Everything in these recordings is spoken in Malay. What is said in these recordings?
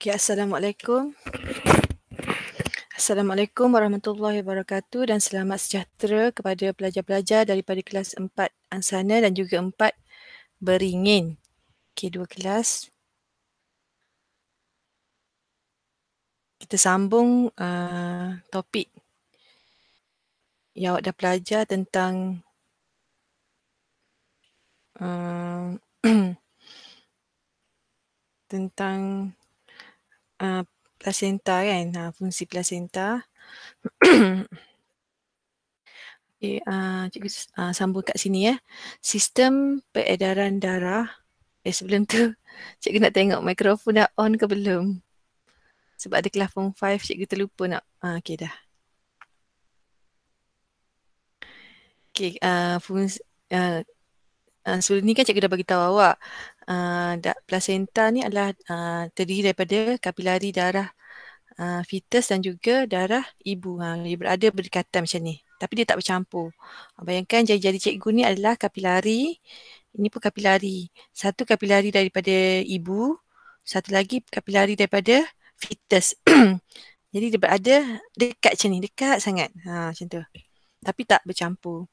Okay, Assalamualaikum. Assalamualaikum warahmatullahi wabarakatuh dan selamat sejahtera kepada pelajar-pelajar daripada kelas 4 Ansana dan juga 4 Beringin. Okey, dua kelas. Kita sambung uh, topik yang awak dah pelajar tentang uh, tentang uh, placenta kan, uh, fungsi placenta. okay, uh, cikgu uh, sambung kat sini ya. Sistem peredaran darah. Eh sebelum tu, cikgu nak tengok mikrofon dah on ke belum? Sebab ada kelas form 5, cikgu terlupa nak. Uh, okay dah. Okay, uh, fungsi, uh, uh, sebelum ni kan cikgu dah bagi tahu awak uh, placenta ni adalah uh, terdiri daripada kapilari darah uh, fetus dan juga darah ibu. Ha, dia berada berdekatan macam ni. Tapi dia tak bercampur. Bayangkan jari-jari cikgu ni adalah kapilari. Ini pun kapilari. Satu kapilari daripada ibu. Satu lagi kapilari daripada fetus. Jadi dia berada dekat macam ni. Dekat sangat. Ha, macam tu. Tapi tak bercampur.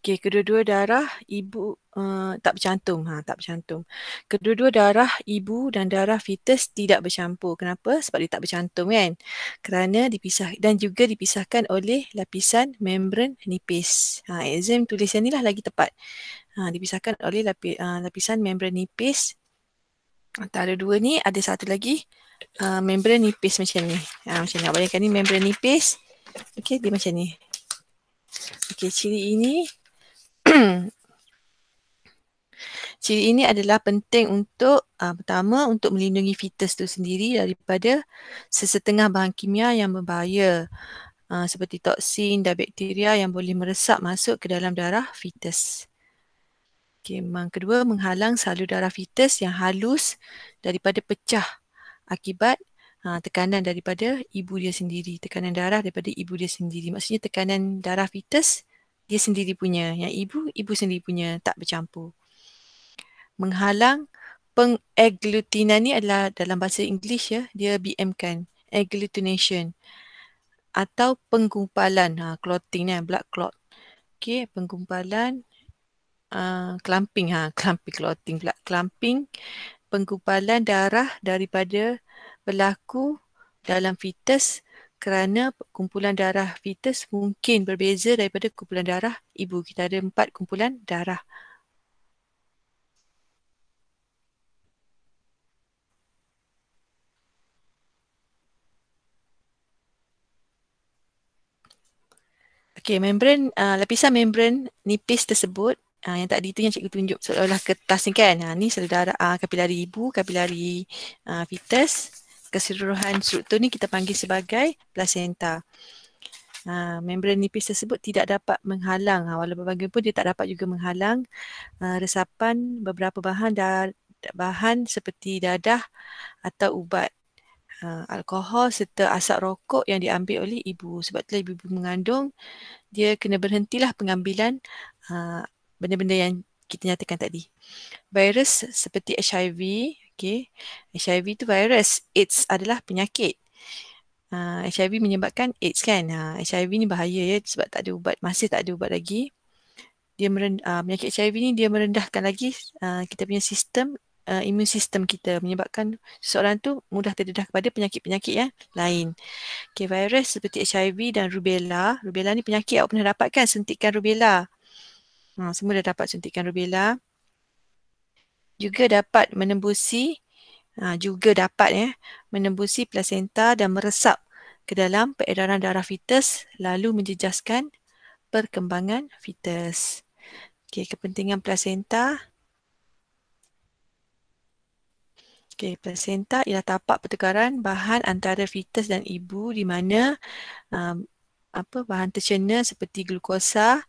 Okey, kedua-dua darah ibu uh, tak bercantum. Ha, tak bercantum. Kedua-dua darah ibu dan darah fetus tidak bercampur. Kenapa? Sebab dia tak bercantum kan? Kerana dipisah dan juga dipisahkan oleh lapisan membran nipis. Ha, exam tulisan ni lah lagi tepat. Ha, dipisahkan oleh lapi, uh, lapisan membran nipis. Antara dua ni ada satu lagi uh, membran nipis macam ni. Ha, macam ni. Bayangkan ni membran nipis. Okey, dia macam ni. Okey, ciri ini Ciri ini adalah penting untuk uh, pertama untuk melindungi fetus itu sendiri daripada sesetengah bahan kimia yang berbahaya uh, seperti toksin dan bakteria yang boleh meresap masuk ke dalam darah fetus. Okay, yang kedua menghalang salur darah fetus yang halus daripada pecah akibat uh, tekanan daripada ibu dia sendiri, tekanan darah daripada ibu dia sendiri. Maksudnya tekanan darah fetus dia sendiri punya. Yang ibu, ibu sendiri punya tak bercampur. Menghalang pengaglutinan ni adalah dalam bahasa Inggeris ya, dia BM kan. Agglutination. Atau penggumpalan, ha, clotting ni, blood clot. Okay, penggumpalan, uh, clumping, ha, clumping, clotting, blood clumping. Penggumpalan darah daripada berlaku dalam fetus kerana kumpulan darah fetus mungkin berbeza daripada kumpulan darah ibu. Kita ada empat kumpulan darah. Okey, membran, uh, lapisan membran nipis tersebut uh, yang tadi tu yang cikgu tunjuk seolah-olah kertas ni kan. Ha, ni sel darah uh, kapilari ibu, kapilari uh, fetus keseluruhan struktur ni kita panggil sebagai placenta. Ha, membran nipis tersebut tidak dapat menghalang. Ha, walaupun bagaimanapun dia tak dapat juga menghalang uh, resapan beberapa bahan da- bahan seperti dadah atau ubat uh, alkohol serta asap rokok yang diambil oleh ibu. Sebab itulah ibu mengandung dia kena berhentilah pengambilan uh, benda-benda yang kita nyatakan tadi. Virus seperti HIV Okay. HIV itu virus. AIDS adalah penyakit. Uh, ah, HIV menyebabkan AIDS kan. Uh, ah, HIV ni bahaya ya sebab tak ada ubat. Masih tak ada ubat lagi. Dia merend, uh, penyakit HIV ni dia merendahkan lagi uh, kita punya sistem uh, imun sistem kita menyebabkan seseorang tu mudah terdedah kepada penyakit-penyakit yang lain. Okay, virus seperti HIV dan rubella. Rubella ni penyakit awak pernah dapatkan suntikan rubella. Uh, semua dah dapat suntikan rubella juga dapat menembusi ha, juga dapat ya menembusi plasenta dan meresap ke dalam peredaran darah fetus lalu menjejaskan perkembangan fetus. Okey, kepentingan plasenta. Okey, plasenta ialah tapak pertukaran bahan antara fetus dan ibu di mana um, apa bahan tercena seperti glukosa,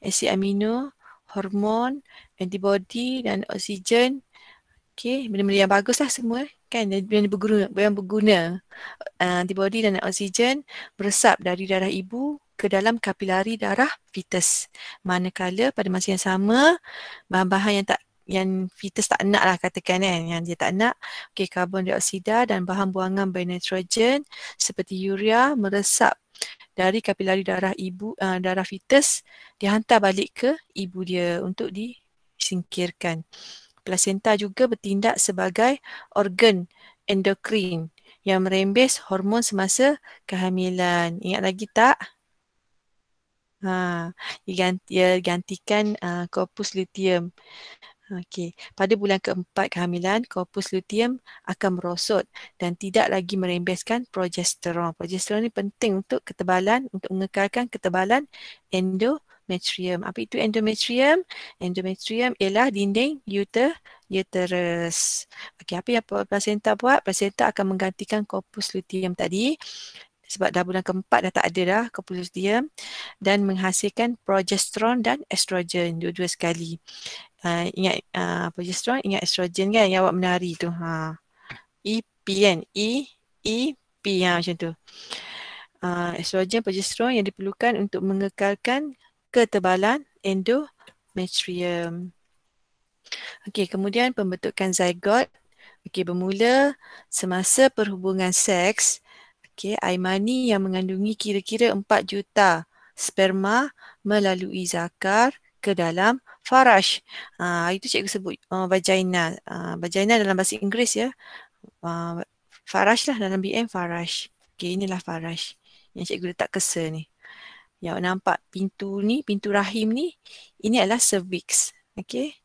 asid amino, hormon, antibody dan oksigen. Okay, benda-benda yang bagus lah semua kan yang berguna, yang berguna uh, antibody dan oksigen beresap dari darah ibu ke dalam kapilari darah fetus. Manakala pada masa yang sama bahan-bahan yang tak yang fetus tak nak lah katakan kan yang dia tak nak okay, karbon dioksida dan bahan buangan bernitrogen seperti urea meresap dari kapilari darah ibu uh, darah fetus dihantar balik ke ibu dia untuk disingkirkan. Plasenta juga bertindak sebagai organ endokrin yang merembes hormon semasa kehamilan. Ingat lagi tak? Ha, dia gantikan uh, corpus luteum. Okey, pada bulan keempat kehamilan, korpus luteum akan merosot dan tidak lagi merembeskan progesteron. Progesteron ni penting untuk ketebalan, untuk mengekalkan ketebalan endometrium. Apa itu endometrium? Endometrium ialah dinding uter, uterus. Okey, apa yang placenta buat? Placenta akan menggantikan korpus luteum tadi sebab dah bulan keempat dah tak ada dah korpus luteum dan menghasilkan progesteron dan estrogen dua-dua sekali uh, ingat uh, progesteron, ingat estrogen kan yang awak menari tu. Ha. EP kan? E, EP ha, macam tu. Uh, estrogen, progesteron yang diperlukan untuk mengekalkan ketebalan endometrium. Okey, kemudian pembentukan zygote. Okey, bermula semasa perhubungan seks. Okey, air mani yang mengandungi kira-kira 4 juta sperma melalui zakar ke dalam farash. Uh, itu cikgu sebut uh, vagina. Uh, vagina dalam bahasa Inggeris ya. Uh, farash lah dalam BM farash. Okay, inilah farash yang cikgu letak kesa ni. Yang nampak pintu ni, pintu rahim ni, ini adalah cervix. Okay.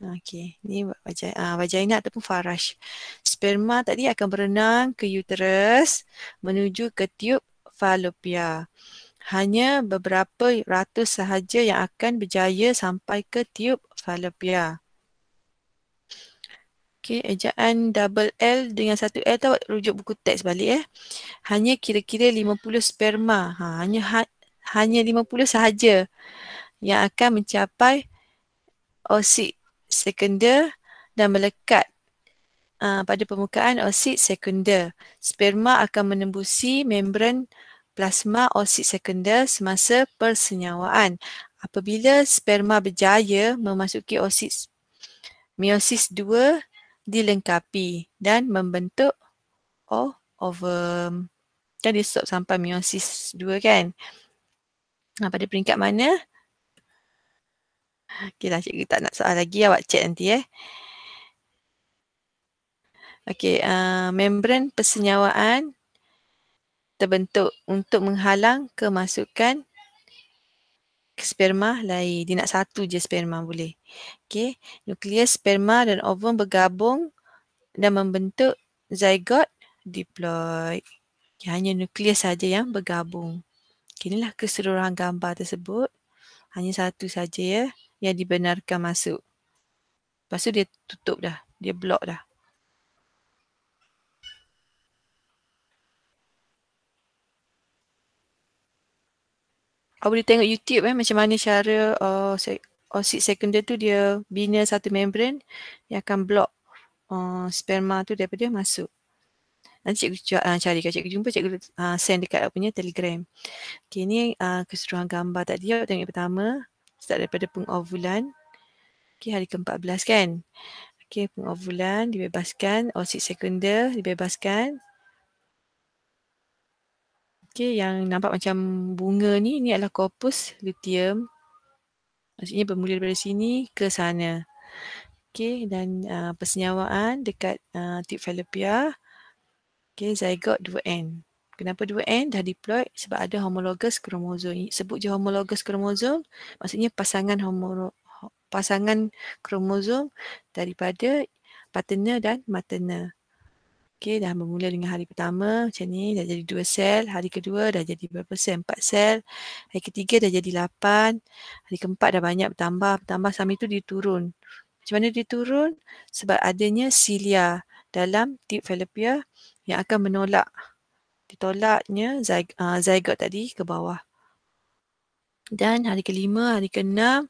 Okay, ni vagina, uh, vagina ataupun farash. Sperma tadi akan berenang ke uterus menuju ke tube falopia hanya beberapa ratus sahaja yang akan berjaya sampai ke tiub falopia. Okey, ejaan double L dengan satu L tu rujuk buku teks balik eh. Hanya kira-kira 50 sperma. Ha, hanya ha, hanya 50 sahaja yang akan mencapai osit sekunder dan melekat uh, pada permukaan osit sekunder. Sperma akan menembusi membran plasma osit sekunder semasa persenyawaan. Apabila sperma berjaya memasuki osit meiosis 2 dilengkapi dan membentuk oh, ovum. Kan dia stop sampai meiosis 2 kan. Nah, pada peringkat mana? Okey lah cikgu tak nak soal lagi awak cek nanti eh. Okey, uh, membran persenyawaan terbentuk untuk menghalang kemasukan sperma lain. Dia nak satu je sperma boleh. Okey, nukleus sperma dan ovum bergabung dan membentuk zygote diploid. Okay, hanya nukleus saja yang bergabung. Okay, inilah keseluruhan gambar tersebut. Hanya satu saja ya yang dibenarkan masuk. Lepas tu dia tutup dah. Dia block dah. Awak boleh tengok YouTube eh macam mana cara uh, osit sekunder tu dia bina satu membran yang akan block uh, sperma tu daripada masuk. Nanti cikgu uh, cari kalau cikgu jumpa cikgu uh, send dekat punya telegram. Okay ni uh, keseluruhan gambar tadi awak tengok yang pertama start daripada pengovulan. Okay hari ke-14 kan. Okay pengovulan dibebaskan, osit sekunder dibebaskan. Okay, yang nampak macam bunga ni, ni adalah corpus luteum. Maksudnya bermula daripada sini ke sana. Okay, dan uh, persenyawaan dekat uh, tube falopia. Okay, zygote 2N. Kenapa 2N dah diploid? Sebab ada homologous kromosom. Sebut je homologous kromosom, maksudnya pasangan homo pasangan kromosom daripada paternal dan maternal. Okey, dah bermula dengan hari pertama macam ni, dah jadi dua sel. Hari kedua dah jadi berapa sel? Empat sel. Hari ketiga dah jadi lapan. Hari keempat dah banyak bertambah. Bertambah sampai tu dia turun. Macam mana dia turun? Sebab adanya silia dalam tube falopia yang akan menolak. Ditolaknya uh, zygote tadi ke bawah. Dan hari kelima, hari keenam.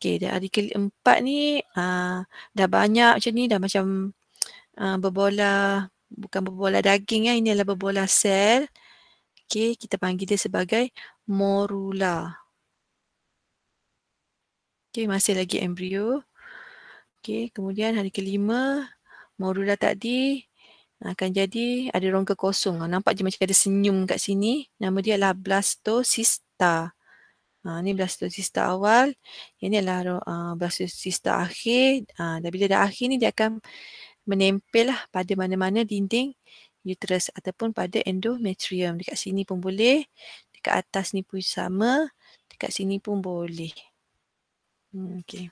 Okey, dan hari keempat ni uh, dah banyak macam ni. Dah macam uh, berbola bukan berbola daging ya ini adalah berbola sel okey kita panggil dia sebagai morula okey masih lagi embrio Okey, kemudian hari kelima, morula tadi akan jadi ada rongga kosong. Ha, nampak je macam ada senyum kat sini. Nama dia adalah blastocista. Ha, ni blastocista awal. Ini adalah uh, blastocista akhir. Ha, dan bila dah akhir ni dia akan menempel lah pada mana-mana dinding uterus ataupun pada endometrium. Dekat sini pun boleh. Dekat atas ni pun sama. Dekat sini pun boleh. Hmm, okay.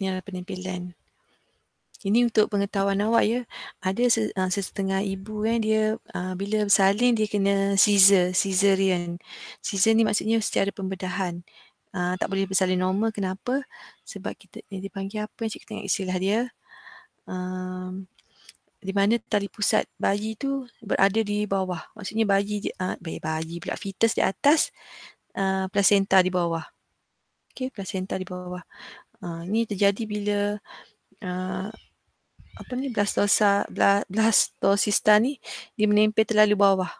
Ini adalah penempelan. Ini untuk pengetahuan awak ya. Ada uh, sesetengah ibu kan dia uh, bila bersalin dia kena caesar, caesarean. Caesar ni maksudnya secara pembedahan. Uh, tak boleh bersalin normal. Kenapa? Sebab kita ni dipanggil apa? Cik tengok istilah dia. Um, di mana tali pusat bayi tu berada di bawah. Maksudnya bayi uh, bayi bayi pula fetus di atas, uh, placenta di bawah. Okey, placenta di bawah. Uh, ini terjadi bila uh, apa ni blastosa blastosista ni dia menempel terlalu bawah.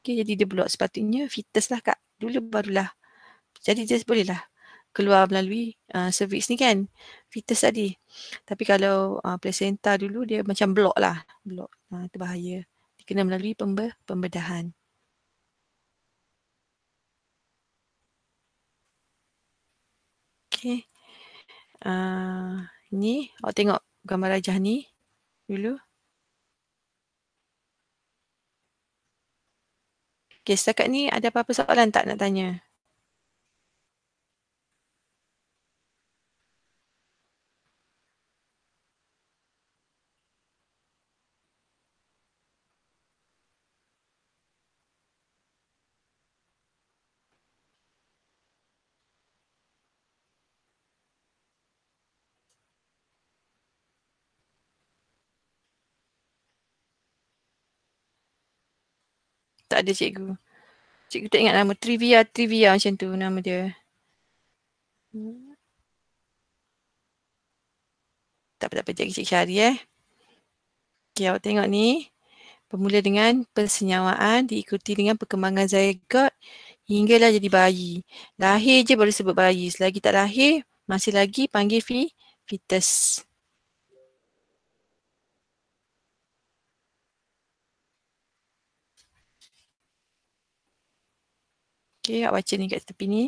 Okey jadi dia blok sepatutnya fetus lah kat dulu barulah jadi dia bolehlah keluar melalui uh, cervix ni kan fetus tadi. Tapi kalau uh, placenta dulu dia macam blok lah blok. Uh, itu bahaya. Dia kena melalui pembe pembedahan. Okey. Uh, ni awak tengok gambar rajah ni dulu. Okay, setakat ni ada apa-apa soalan tak nak tanya? Tak ada cikgu. Cikgu tak ingat nama. Trivia, trivia macam tu nama dia. Tak apa, tak apa. Cikgu cik cari eh. Okay, awak tengok ni. Bermula dengan persenyawaan diikuti dengan perkembangan zygot hinggalah jadi bayi. Lahir je baru sebut bayi. Selagi tak lahir, masih lagi panggil fi, fetus. Okay, awak baca ni kat tepi ni.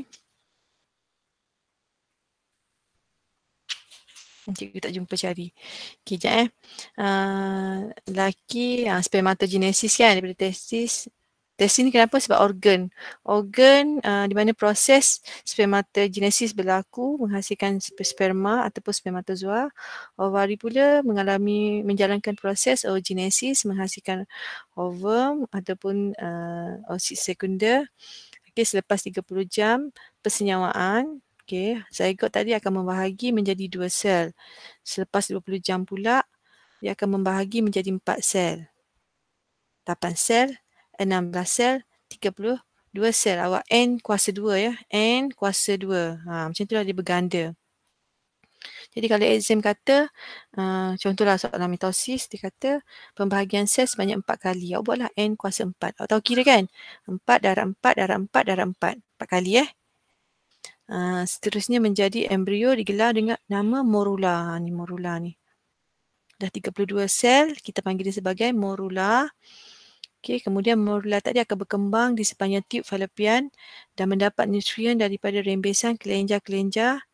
Cikgu tak jumpa cari. Okay, sekejap eh. Uh, lelaki, uh, spermatogenesis kan daripada testis. Testis ni kenapa? Sebab organ. Organ uh, di mana proses spermatogenesis berlaku menghasilkan sperma ataupun spermatozoa. Ovari pula mengalami menjalankan proses oogenesis menghasilkan ovum ataupun uh, oosit sekunder. Okay, selepas 30 jam persenyawaan, okay, zygote tadi akan membahagi menjadi dua sel. Selepas 20 jam pula, dia akan membahagi menjadi empat sel. 8 sel, 16 sel, 32 sel. Awak N kuasa 2 ya. N kuasa 2. Ha, macam itulah dia berganda. Jadi kalau exam kata, uh, contohlah soalan mitosis, dia kata pembahagian sel sebanyak empat kali. Awak buatlah N kuasa empat. Awak tahu kira kan? Empat darab empat darab empat darab empat. Empat kali eh. Uh, seterusnya menjadi embrio digelar dengan nama morula. Ni morula ni. Dah 32 sel, kita panggil dia sebagai morula. Okay, kemudian morula tadi akan berkembang di sepanjang tiub fallopian dan mendapat nutrien daripada rembesan kelenjar-kelenjar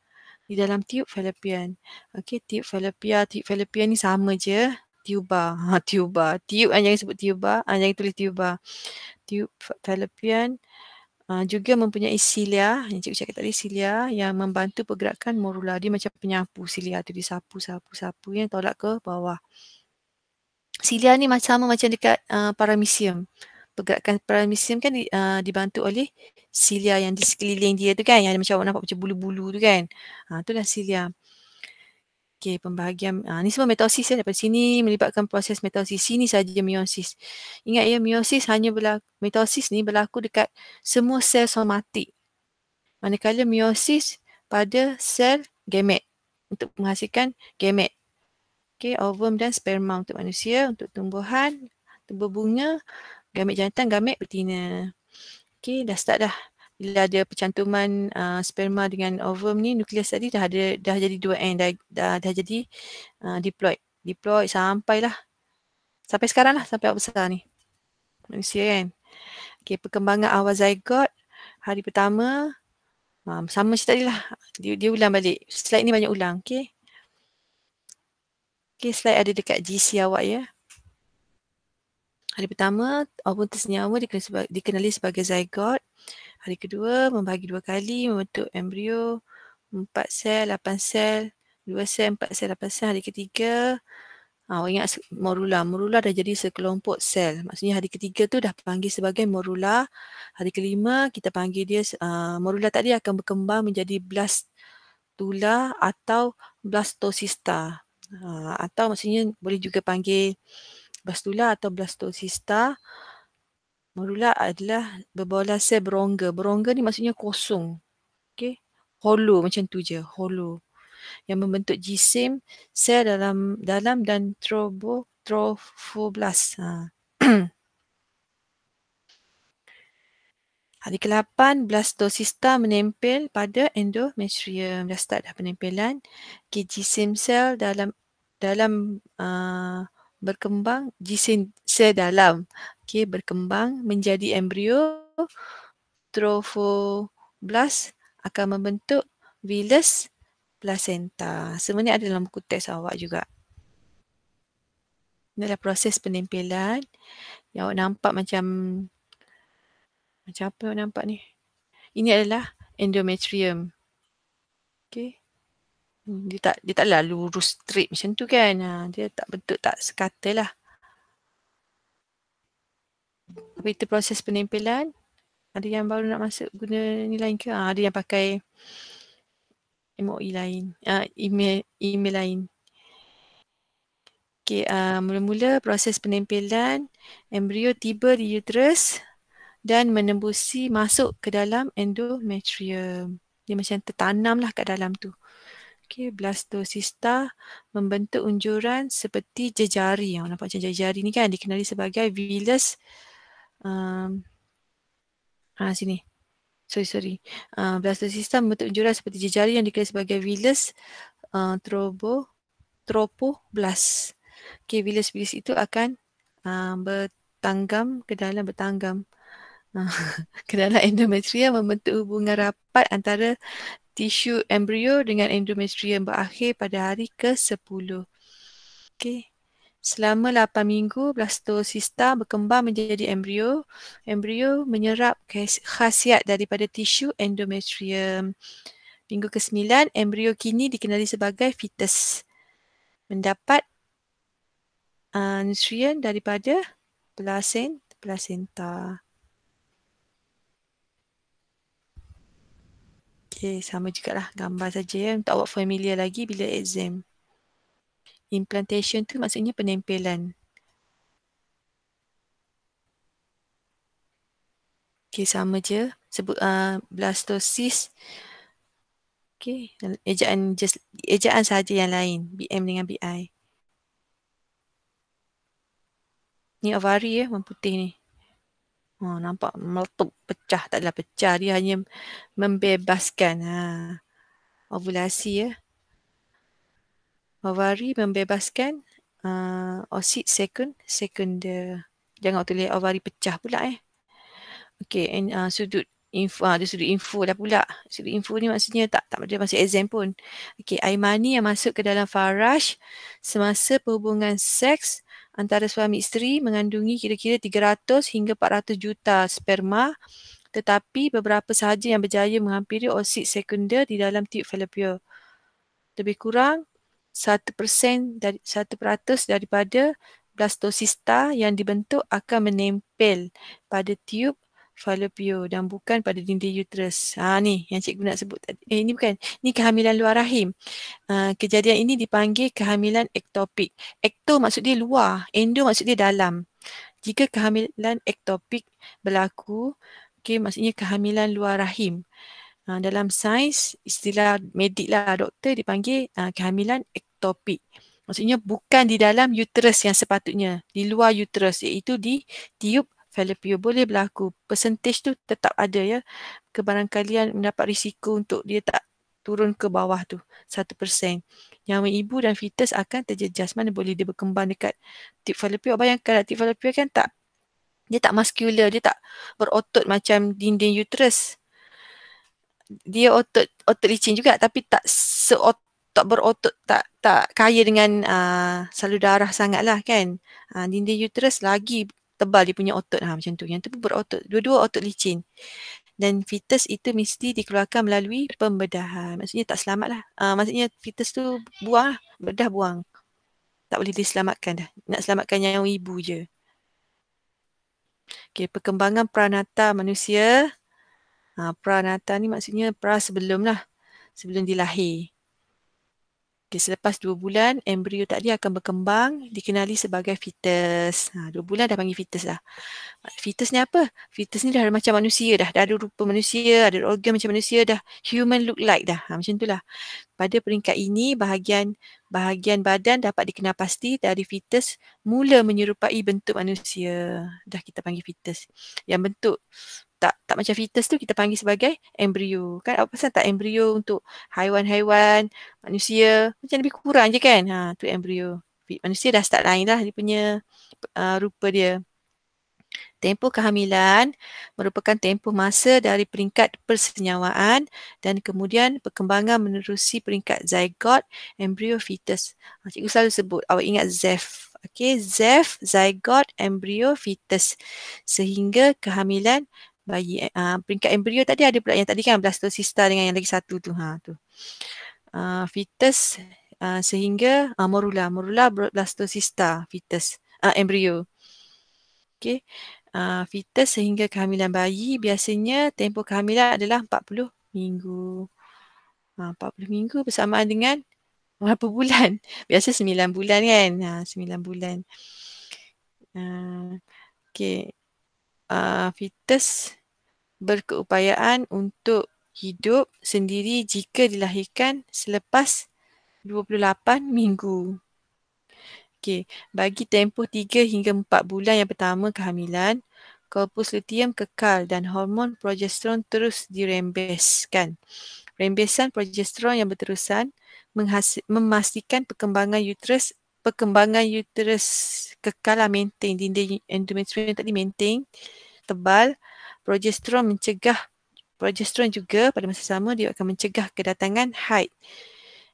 di dalam tiub fallopian. Okey, tiub fallopia, tiub fallopian ni sama je. Tuba, ha, tuba. Tiub, ah, jangan sebut tuba, ah, jangan tulis tuba. Tiub fallopian uh, juga mempunyai silia, yang cikgu cakap tadi silia yang membantu pergerakan morula. Dia macam penyapu silia tu, dia sapu, sapu, sapu yang tolak ke bawah. Silia ni sama macam dekat uh, paramecium pergerakan paramecium kan uh, dibantu oleh silia yang di sekeliling dia tu kan yang macam awak nampak macam bulu-bulu tu kan. Ha itulah silia okey pembahagian ha, ni semua mitosis ya daripada sini melibatkan proses mitosis sini saja meiosis ingat ya meiosis hanya berlaku mitosis ni berlaku dekat semua sel somatik. Manakala meiosis pada sel gamet untuk menghasilkan gamet. Okey ovum dan sperma untuk manusia untuk tumbuhan tumbuh bunga Gamet jantan, gamet betina. Okay, dah start dah. Bila ada percantuman uh, sperma dengan ovum ni, nukleus tadi dah ada dah jadi dua end, dah, dah, dah jadi uh, diploid. Diploid sampailah. Sampai sekarang lah, sampai besar ni. Manusia kan. Okay, perkembangan awal zygote hari pertama uh, sama macam tadi lah. Dia, dia ulang balik. Slide ni banyak ulang. Okay. Okay, slide ada dekat GC awak ya. Hari pertama, ovum tersenyawa dikenali sebagai, dikenali sebagai zygote. Hari kedua, membagi dua kali, membentuk embrio, empat sel, lapan sel, dua sel, empat sel, lapan sel. Hari ketiga, awak ingat morula. Morula dah jadi sekelompok sel. Maksudnya hari ketiga tu dah panggil sebagai morula. Hari kelima, kita panggil dia, uh, morula tadi akan berkembang menjadi blastula atau blastocista. Uh, atau maksudnya boleh juga panggil blastula atau blastocista morula adalah berbola sel berongga. Berongga ni maksudnya kosong. Okay. Hollow macam tu je. Hollow. Yang membentuk jisim sel dalam dalam dan trobo, trofoblast. Ha. Hari ke-8, blastocista menempel pada endometrium. Dah start dah penempelan. Okay, jisim sel dalam dalam uh, berkembang jisim sel dalam okay, berkembang menjadi embrio trophoblast akan membentuk villus placenta. Semua ni ada dalam buku teks awak juga. Ini adalah proses penempelan yang awak nampak macam macam apa awak nampak ni. Ini adalah endometrium. Okay. Hmm, dia tak dia taklah lurus straight macam tu kan. Ha, dia tak bentuk tak sekata lah. Apa itu proses penempelan? Ada yang baru nak masuk guna ni lain ke? Ha, ada yang pakai MOE lain. Uh, email, email lain. Okay, uh, mula-mula proses penempelan embrio tiba di uterus dan menembusi masuk ke dalam endometrium. Dia macam tertanam lah kat dalam tu. Okay, blastocista membentuk unjuran seperti jejari. Yang nampak macam jejari ni kan dikenali sebagai villus. Um, ah, sini. Sorry, sorry. Uh, blastocista membentuk unjuran seperti jejari yang dikenali sebagai villus uh, trobo, tropoblast. Okay, villus-villus itu akan uh, bertanggam ke dalam bertanggam uh, ke dalam endometrium membentuk hubungan rapat antara tisu embrio dengan endometrium berakhir pada hari ke-10. Okey. Selama 8 minggu, blastocista berkembang menjadi embrio. Embrio menyerap khasiat daripada tisu endometrium. Minggu ke-9, embrio kini dikenali sebagai fetus. Mendapat uh, nutrien daripada placenta. Okay, sama juga lah gambar saja ya untuk awak familiar lagi bila exam. Implantation tu maksudnya penempelan. Okay, sama je. Sebut uh, blastosis. Okay, ejaan, just, ejaan sahaja yang lain. BM dengan BI. Ni ovari ya, warna putih ni. Ha, nampak meletup pecah tak adalah pecah dia hanya membebaskan ha. ovulasi ya. Ovari membebaskan uh, osit second second jangan tulis ovari pecah pula eh. Okey, uh, sudut info ada sudut info dah pula. Sudut info ni maksudnya tak tak ada masuk exam pun. Okey, air mani yang masuk ke dalam farash semasa perhubungan seks antara suami isteri mengandungi kira-kira 300 hingga 400 juta sperma tetapi beberapa sahaja yang berjaya menghampiri osit sekunder di dalam tiub falopio. Lebih kurang 1% dari 1% daripada blastocista yang dibentuk akan menempel pada tiub falopio dan bukan pada dinding uterus. Ha ni yang cikgu nak sebut tadi. Eh ini bukan. Ni kehamilan luar rahim. Uh, kejadian ini dipanggil kehamilan ektopik. Ekto maksud dia luar, endo maksud dia dalam. Jika kehamilan ektopik berlaku, okay, maksudnya kehamilan luar rahim. Uh, dalam sains istilah medik lah doktor dipanggil uh, kehamilan ektopik. Maksudnya bukan di dalam uterus yang sepatutnya, di luar uterus iaitu di tiub fallopian boleh berlaku. Percentage tu tetap ada ya. Kebarangkalian mendapat risiko untuk dia tak turun ke bawah tu. Satu persen. Nyawa ibu dan fetus akan terjejas. Mana boleh dia berkembang dekat tip fallopian. Bayangkan tip fallopian kan tak dia tak muscular, dia tak berotot macam dinding uterus. Dia otot otot licin juga tapi tak seot tak berotot tak tak kaya dengan uh, salur darah sangatlah kan. Uh, dinding uterus lagi tebal dia punya otot ha, macam tu. Yang tu pun berotot. Dua-dua otot licin. Dan fetus itu mesti dikeluarkan melalui pembedahan. Maksudnya tak selamat lah. Uh, maksudnya fetus tu buang lah. Bedah buang. Tak boleh diselamatkan dah. Nak selamatkan yang ibu je. Okay, perkembangan pranata manusia. Ha, pranata ni maksudnya pra sebelum lah. Sebelum dilahir. Okay, selepas dua bulan, embrio tadi akan berkembang, dikenali sebagai fetus. Ha, dua bulan dah panggil fetus lah. Fetus ni apa? Fetus ni dah ada macam manusia dah. Dah ada rupa manusia, ada organ macam manusia dah. Human look like dah. Ha, macam tu lah. Pada peringkat ini, bahagian bahagian badan dapat dikenal pasti dari fetus mula menyerupai bentuk manusia. Dah kita panggil fetus. Yang bentuk tak tak macam fetus tu kita panggil sebagai embrio. Kan apa pasal tak embrio untuk haiwan-haiwan, manusia macam lebih kurang je kan. Ha tu embrio. Manusia dah start lain lah dia punya uh, rupa dia. Tempoh kehamilan merupakan tempoh masa dari peringkat persenyawaan dan kemudian perkembangan menerusi peringkat zygote, embryo, fetus. Ha, cikgu selalu sebut, awak ingat ZEF. Okay, ZEF, zygote, embryo, fetus. Sehingga kehamilan bayi. Uh, peringkat embryo tadi ada pula yang tadi kan blastocista dengan yang lagi satu tu. Ha, tu. Uh, fetus uh, sehingga uh, morula. Morula blastocista, fetus, uh, embryo. Okay uh, fetus sehingga kehamilan bayi biasanya tempoh kehamilan adalah 40 minggu. Uh, 40 minggu bersamaan dengan berapa bulan? Biasa 9 bulan kan? Ha, uh, 9 bulan. Uh, okay. Uh, fetus berkeupayaan untuk hidup sendiri jika dilahirkan selepas 28 minggu. Okey, bagi tempoh 3 hingga 4 bulan yang pertama kehamilan, korpus luteum kekal dan hormon progesteron terus dirembeskan. Rembesan progesteron yang berterusan memastikan perkembangan uterus perkembangan uterus kekal lah maintain. Dinding endometrium tadi maintain tebal. Progesteron mencegah progesteron juga pada masa sama dia akan mencegah kedatangan haid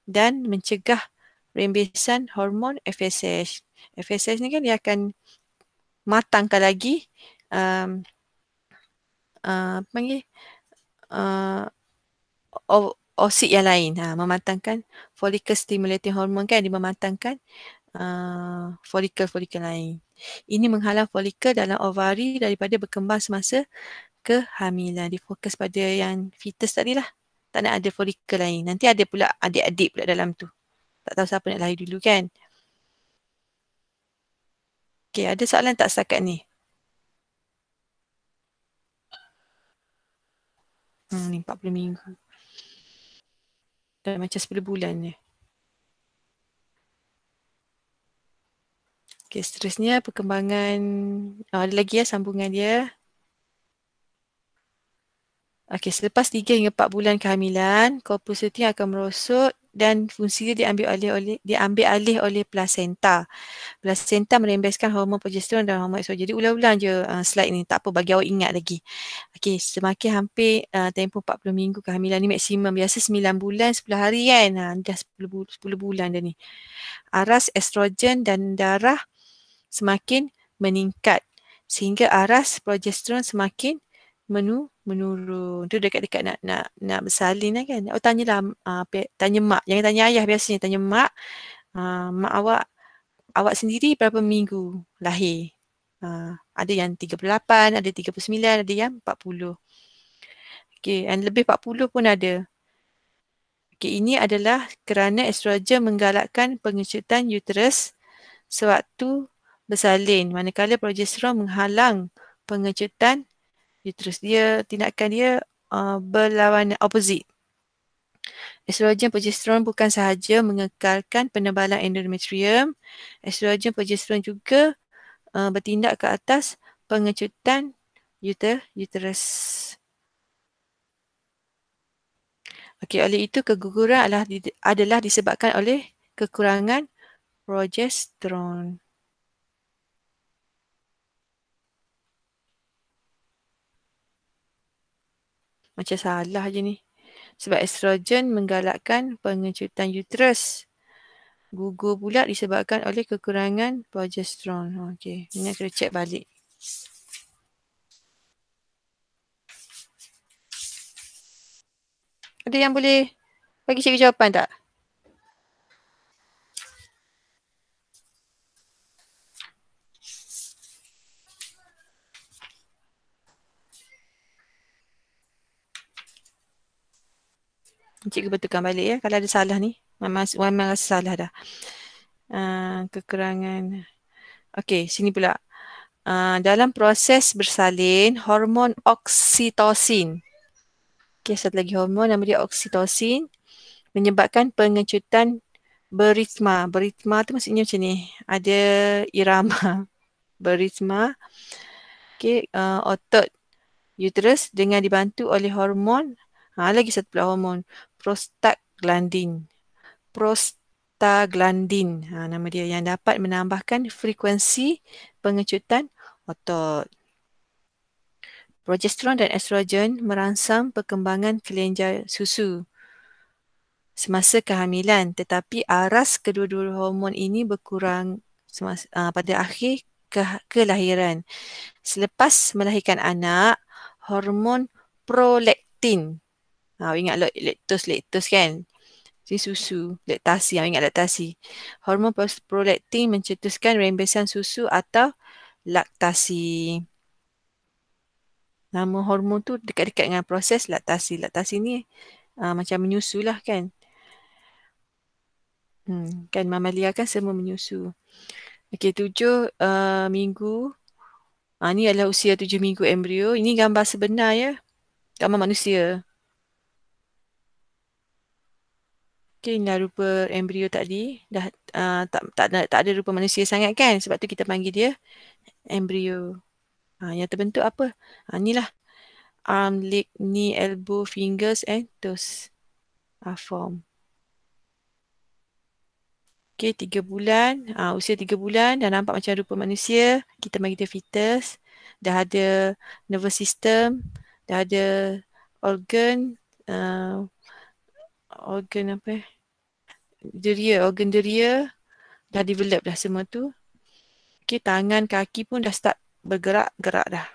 dan mencegah rembesan hormon FSH. FSH ni kan dia akan matangkan lagi um, uh, apa panggil uh, osid yang lain. Ha, mematangkan follicle stimulating hormone kan dia mematangkan uh, follicle-follicle lain. Ini menghalang follicle dalam ovari daripada berkembang semasa kehamilan. Dia fokus pada yang fetus tadi lah. Tak nak ada follicle lain. Nanti ada pula adik-adik pula dalam tu tak tahu siapa nak lahir dulu kan. Okay, ada soalan tak setakat ni? Hmm, ni 40 minggu. Dah macam 10 bulan ni. Okay, seterusnya perkembangan. Oh, ada lagi ya sambungan dia. Okey, selepas 3 hingga 4 bulan kehamilan, korpus luteum akan merosot dan fungsi dia diambil alih oleh diambil alih oleh plasenta. Plasenta merembeskan hormon progesteron dan hormon estrogen. Jadi ulang-ulang je uh, slide ni. Tak apa bagi awak ingat lagi. Okey, semakin hampir uh, tempoh 40 minggu kehamilan ni maksimum. Biasa 9 bulan 10 hari kan. Ha, dah 10, bu 10 bulan dah ni. Aras estrogen dan darah semakin meningkat sehingga aras progesteron semakin menu menurun. Tu dekat-dekat nak nak nak bersalin lah kan. Oh tanyalah uh, tanya mak. Jangan tanya ayah biasanya tanya mak. Uh, mak awak awak sendiri berapa minggu lahir? Uh, ada yang 38, ada 39, ada yang 40. Okay, and lebih 40 pun ada. Okay, ini adalah kerana estrogen menggalakkan pengecutan uterus sewaktu bersalin. Manakala progesteron menghalang pengecutan uterus dia tindakan dia uh, berlawan opposite. Estrogen progesteron bukan sahaja mengekalkan penebalan endometrium, estrogen progesteron juga uh, bertindak ke atas pengecutan uter uterus. Okey, oleh itu keguguran adalah, adalah disebabkan oleh kekurangan progesteron. Macam salah je ni. Sebab estrogen menggalakkan pengecutan uterus. Gugur pula disebabkan oleh kekurangan progesteron. Okey, ini kena cek balik. Ada yang boleh bagi cikgu jawapan tak? Cikgu betulkan balik ya kalau ada salah ni. Memang, memang rasa salah dah. Uh, kekurangan. Okey, sini pula. Uh, dalam proses bersalin, hormon oksitosin Okay, satu lagi hormon nama dia oksitosin menyebabkan pengecutan beritma. Beritma tu maksudnya macam ni. Ada irama beritma. Okay, uh, otot uterus dengan dibantu oleh hormon. Ha, lagi satu pula hormon. Prostaglandin. Prostaglandin. Ha, nama dia yang dapat menambahkan frekuensi pengecutan otot. Progesteron dan estrogen merangsang perkembangan kelenjar susu semasa kehamilan tetapi aras kedua-dua hormon ini berkurang semasa, uh, pada akhir ke kelahiran. Selepas melahirkan anak, hormon prolaktin. Ha, ingat laktos, laktos kan? Si susu, laktasi, ha, ingat laktasi. Hormon prolaktin mencetuskan rembesan susu atau laktasi nama hormon tu dekat-dekat dengan proses laktasi. Laktasi ni uh, macam menyusu lah kan. Hmm, kan mamalia kan semua menyusu. Okey, tujuh uh, minggu. Uh, ni adalah usia tujuh minggu embrio. Ini gambar sebenar ya. Gambar manusia. Okey, inilah rupa embrio tadi. Dah uh, tak, tak, tak, tak ada rupa manusia sangat kan. Sebab tu kita panggil dia embrio. Ha, yang terbentuk apa? Ha, inilah arm, leg, knee, elbow, fingers and toes ha, form. Okay, tiga bulan. Ha, usia tiga bulan dah nampak macam rupa manusia. Kita bagi dia fetus. Dah ada nervous system. Dah ada organ. Uh, organ apa eh? Deria, organ deria. Dah develop dah semua tu. Okay, tangan, kaki pun dah start bergerak-gerak dah.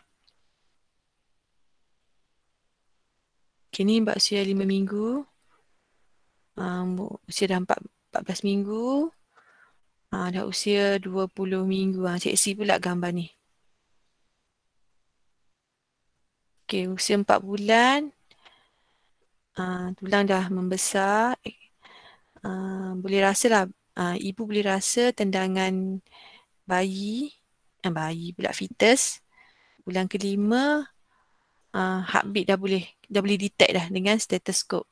Kini mbak usia lima minggu. Um, usia dah empat, empat belas minggu. Uh, dah usia dua puluh minggu. Uh, Cik Si pula gambar ni. Okay, usia empat bulan. Uh, tulang dah membesar. Uh, boleh rasa lah. Uh, ibu boleh rasa tendangan bayi uh, bayi pula fetus bulan kelima uh, heartbeat dah boleh dah boleh detect dah dengan stetoskop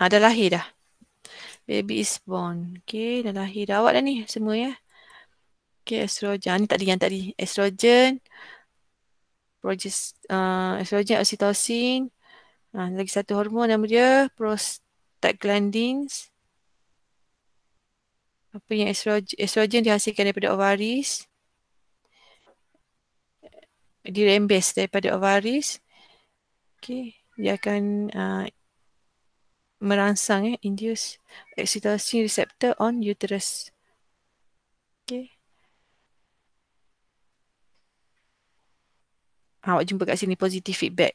Ah, dah lahir dah. Baby is born. Okay, dah lahir dah. Awak dah ni semua ya. Okay, estrogen. Ah, ni tadi yang tadi. Estrogen. Progest, uh, estrogen, oxytocin. Uh, lagi satu hormon nama dia. Prostaglandins apa yang estrogen, estrogen dihasilkan daripada ovaris dirembes daripada ovaris okey dia akan uh, merangsang eh induce oxytocin receptor on uterus okey awak jumpa kat sini positive feedback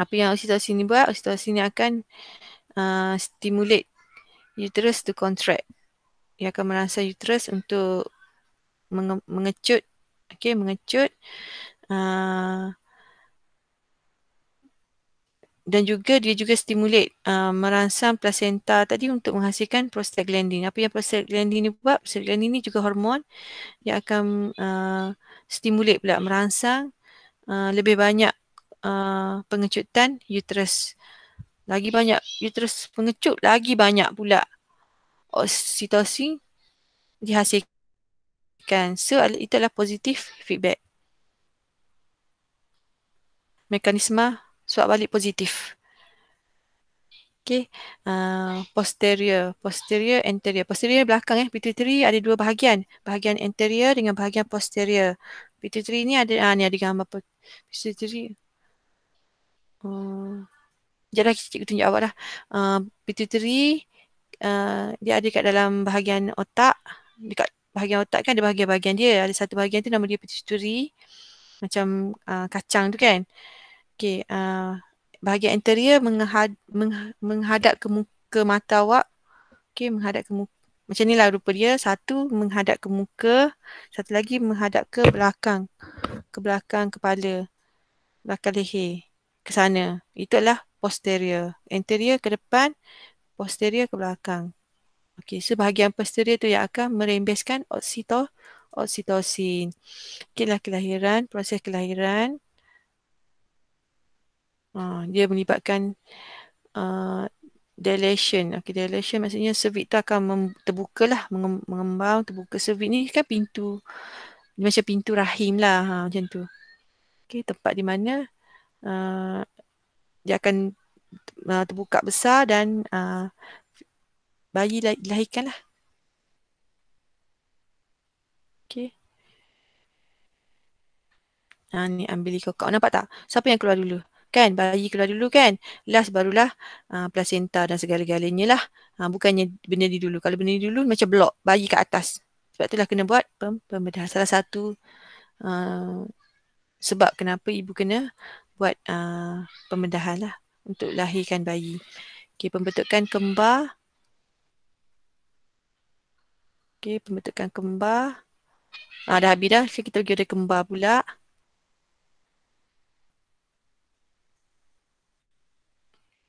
apa yang oxytocin ni buat oxytocin ni akan uh, stimulate uterus to contract. Ia akan merangsang uterus untuk menge- mengecut. Okay, mengecut. Uh, dan juga dia juga stimulate uh, merangsang placenta tadi untuk menghasilkan prostaglandin. Apa yang prostaglandin ni buat? Prostaglandin ni juga hormon yang akan uh, stimulate pula merangsang uh, lebih banyak uh, pengecutan uterus lagi banyak uterus pengecut lagi banyak pula oksitosin dihasilkan. So itu adalah positif feedback. Mekanisme suap balik positif. Okay, uh, posterior, posterior, anterior. Posterior belakang eh, pituitary ada dua bahagian. Bahagian anterior dengan bahagian posterior. Pituitary ni ada, ah, ni ada gambar pituitary. Uh, Sekejap lagi cikgu tunjuk awak dah. Uh, pituitary, uh, dia ada kat dalam bahagian otak. Dekat bahagian otak kan ada bahagian-bahagian dia. Ada satu bahagian tu nama dia pituitary. Macam uh, kacang tu kan. Okay, uh, bahagian anterior menghad, meng, menghadap ke muka mata awak. Okey, menghadap ke muka. Macam inilah rupa dia. Satu menghadap ke muka, satu lagi menghadap ke belakang. Ke belakang kepala. Belakang leher. Ke sana. Itu adalah posterior. Anterior ke depan, posterior ke belakang. Okey, so bahagian posterior tu yang akan merembeskan oksito, oksitosin. Okeylah kelahiran, proses kelahiran. Uh, dia melibatkan uh, dilation. Okay, dilation maksudnya cervix tu akan terbuka lah, mengembang, terbuka. Cervix ni kan pintu, dia macam pintu rahim lah ha, macam tu. Okay, tempat di mana uh, dia akan uh, terbuka besar dan uh, bayi dilahirkan lah. Okay. Ha, ni ambil kokok. Nampak tak? Siapa yang keluar dulu? Kan? Bayi keluar dulu kan? Last barulah uh, placenta dan segala-galanya lah. Uh, bukannya benda ni dulu. Kalau benda ni dulu macam blok bayi kat atas. Sebab itulah kena buat pem pembedahan salah satu uh, sebab kenapa ibu kena buat uh, pembedahan lah untuk lahirkan bayi. Okay, pembentukan kembar. Okay, pembentukan kembar. Ah, dah habis dah. Kita pergi ada kembar pula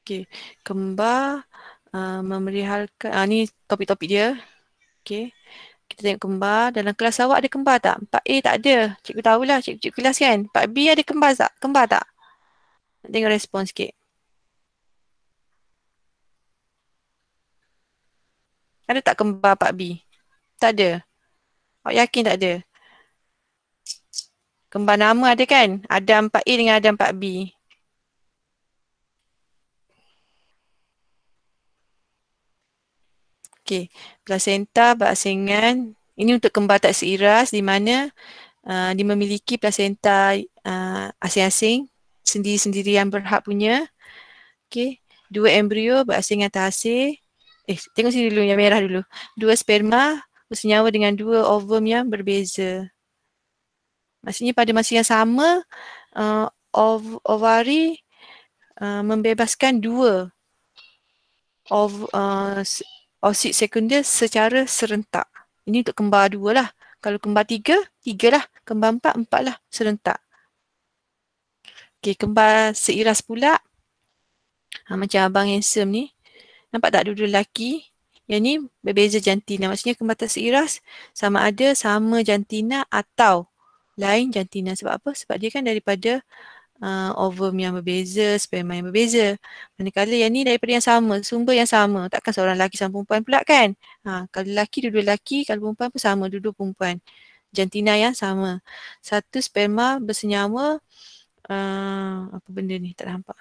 Okey, kembar uh, memerihalkan, uh, ni topik-topik dia. Okey, kita tengok kembar. Dalam kelas awak ada kembar tak? 4A tak ada. Cikgu tahulah, cikgu-cikgu kelas kan. 4B ada kembar tak? Kembar tak? Tengok respon sikit. Ada tak kembar 4B? Tak ada. Awak yakin tak ada? Kembar nama ada kan? Ada 4A dengan ada 4B. Okey, placenta berasingan. Ini untuk kembar tak seiras di mana uh, dia memiliki placenta uh, asing-asing sendiri-sendiri yang berhak punya. Okey, dua embrio berasingan terhasil. Eh, tengok sini dulu yang merah dulu. Dua sperma bersenyawa dengan dua ovum yang berbeza. Maksudnya pada masa yang sama uh, ov ovari uh, membebaskan dua ov, uh, oksid sekunder secara serentak. Ini untuk kembar dua lah. Kalau kembar tiga, tiga lah. Kembar empat, empat lah serentak. Okey, kembar seiras pula. Ha, macam abang handsome ni. Nampak tak dua-dua lelaki? Yang ni berbeza jantina. Maksudnya kembar tak seiras sama ada sama jantina atau lain jantina. Sebab apa? Sebab dia kan daripada uh, ovum yang berbeza, sperma yang berbeza. Manakala yang ni daripada yang sama, sumber yang sama. Takkan seorang lelaki sama perempuan pula kan? Ha, kalau lelaki dua-dua lelaki, kalau perempuan pun sama, dua-dua perempuan. Jantina yang sama. Satu sperma bersenyawa, uh, apa benda ni? Tak nampak.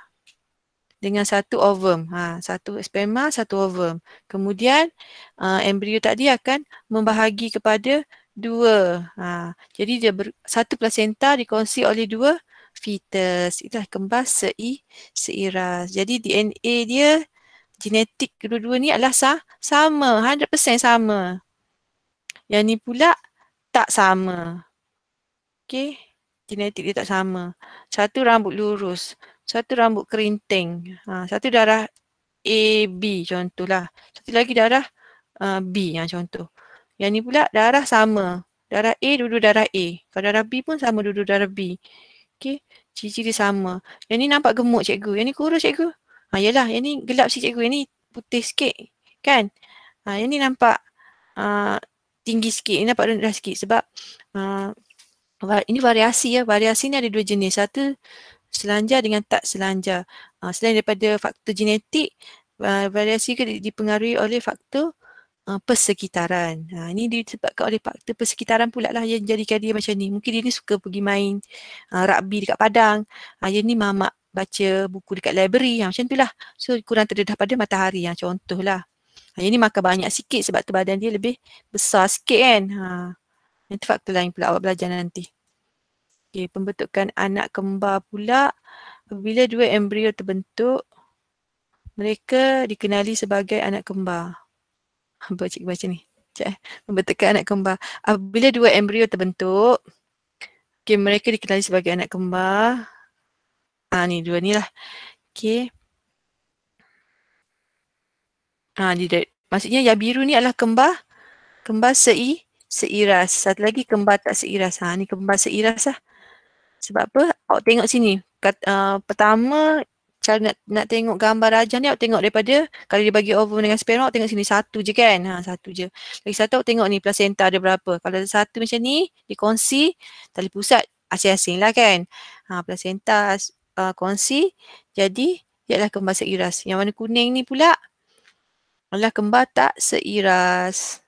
Dengan satu ovum. Ha, satu sperma, satu ovum. Kemudian uh, embrio tadi akan membahagi kepada dua. Ha, jadi dia ber, satu placenta dikongsi oleh dua fetus. Itulah kembar sei, seiras. Jadi DNA dia, genetik kedua-dua ni adalah sah, sama, 100% sama. Yang ni pula tak sama. Okay, genetik dia tak sama. Satu rambut lurus, satu rambut kerinting, ha, satu darah AB contohlah. Satu lagi darah uh, B yang contoh. Yang ni pula darah sama. Darah A dua-dua darah A. Kalau darah B pun sama dua-dua darah B. Okey, ciri-ciri sama. Yang ni nampak gemuk cikgu. Yang ni kurus cikgu. Ha, yalah, yang ni gelap sikit cikgu. Yang ni putih sikit. Kan? Ha, yang ni nampak uh, tinggi sikit. Ini nampak rendah sikit. Sebab uh, ini variasi ya. Variasi ni ada dua jenis. Satu selanjar dengan tak selanjar. Uh, selain daripada faktor genetik, uh, variasi ke dipengaruhi oleh faktor uh, persekitaran. Ha, ini disebabkan oleh faktor persekitaran pula lah yang jadikan dia macam ni. Mungkin dia ni suka pergi main uh, rugby dekat padang. Ha, dia ni mamak baca buku dekat library. Ha, macam tu lah. So kurang terdedah pada matahari. Ha, contoh lah. Ha, yang ni makan banyak sikit sebab tu badan dia lebih besar sikit kan. Ha, itu faktor lain pula awak belajar nanti. Okay, pembentukan anak kembar pula apabila dua embrio terbentuk mereka dikenali sebagai anak kembar. Apa cik baca ni? Eh. Membentukkan anak kembar. Apabila dua embrio terbentuk, okay, mereka dikenali sebagai anak kembar. Ah ni dua ni lah. Okay. Ni dia. Maksudnya yang biru ni adalah kembar. Kembar sei, seiras. Satu lagi kembar tak seiras. Ha ni kembar seiras lah. Sebab apa? Awak tengok sini. Kat, uh, pertama cara nak, nak tengok gambar rajah ni awak tengok daripada kalau dia bagi ovum dengan sperma awak tengok sini satu je kan ha satu je lagi satu awak tengok ni placenta ada berapa kalau ada satu macam ni dikongsi tali pusat asing-asing lah kan ha placenta uh, kongsi jadi ialah kembar seiras yang warna kuning ni pula adalah kembar tak seiras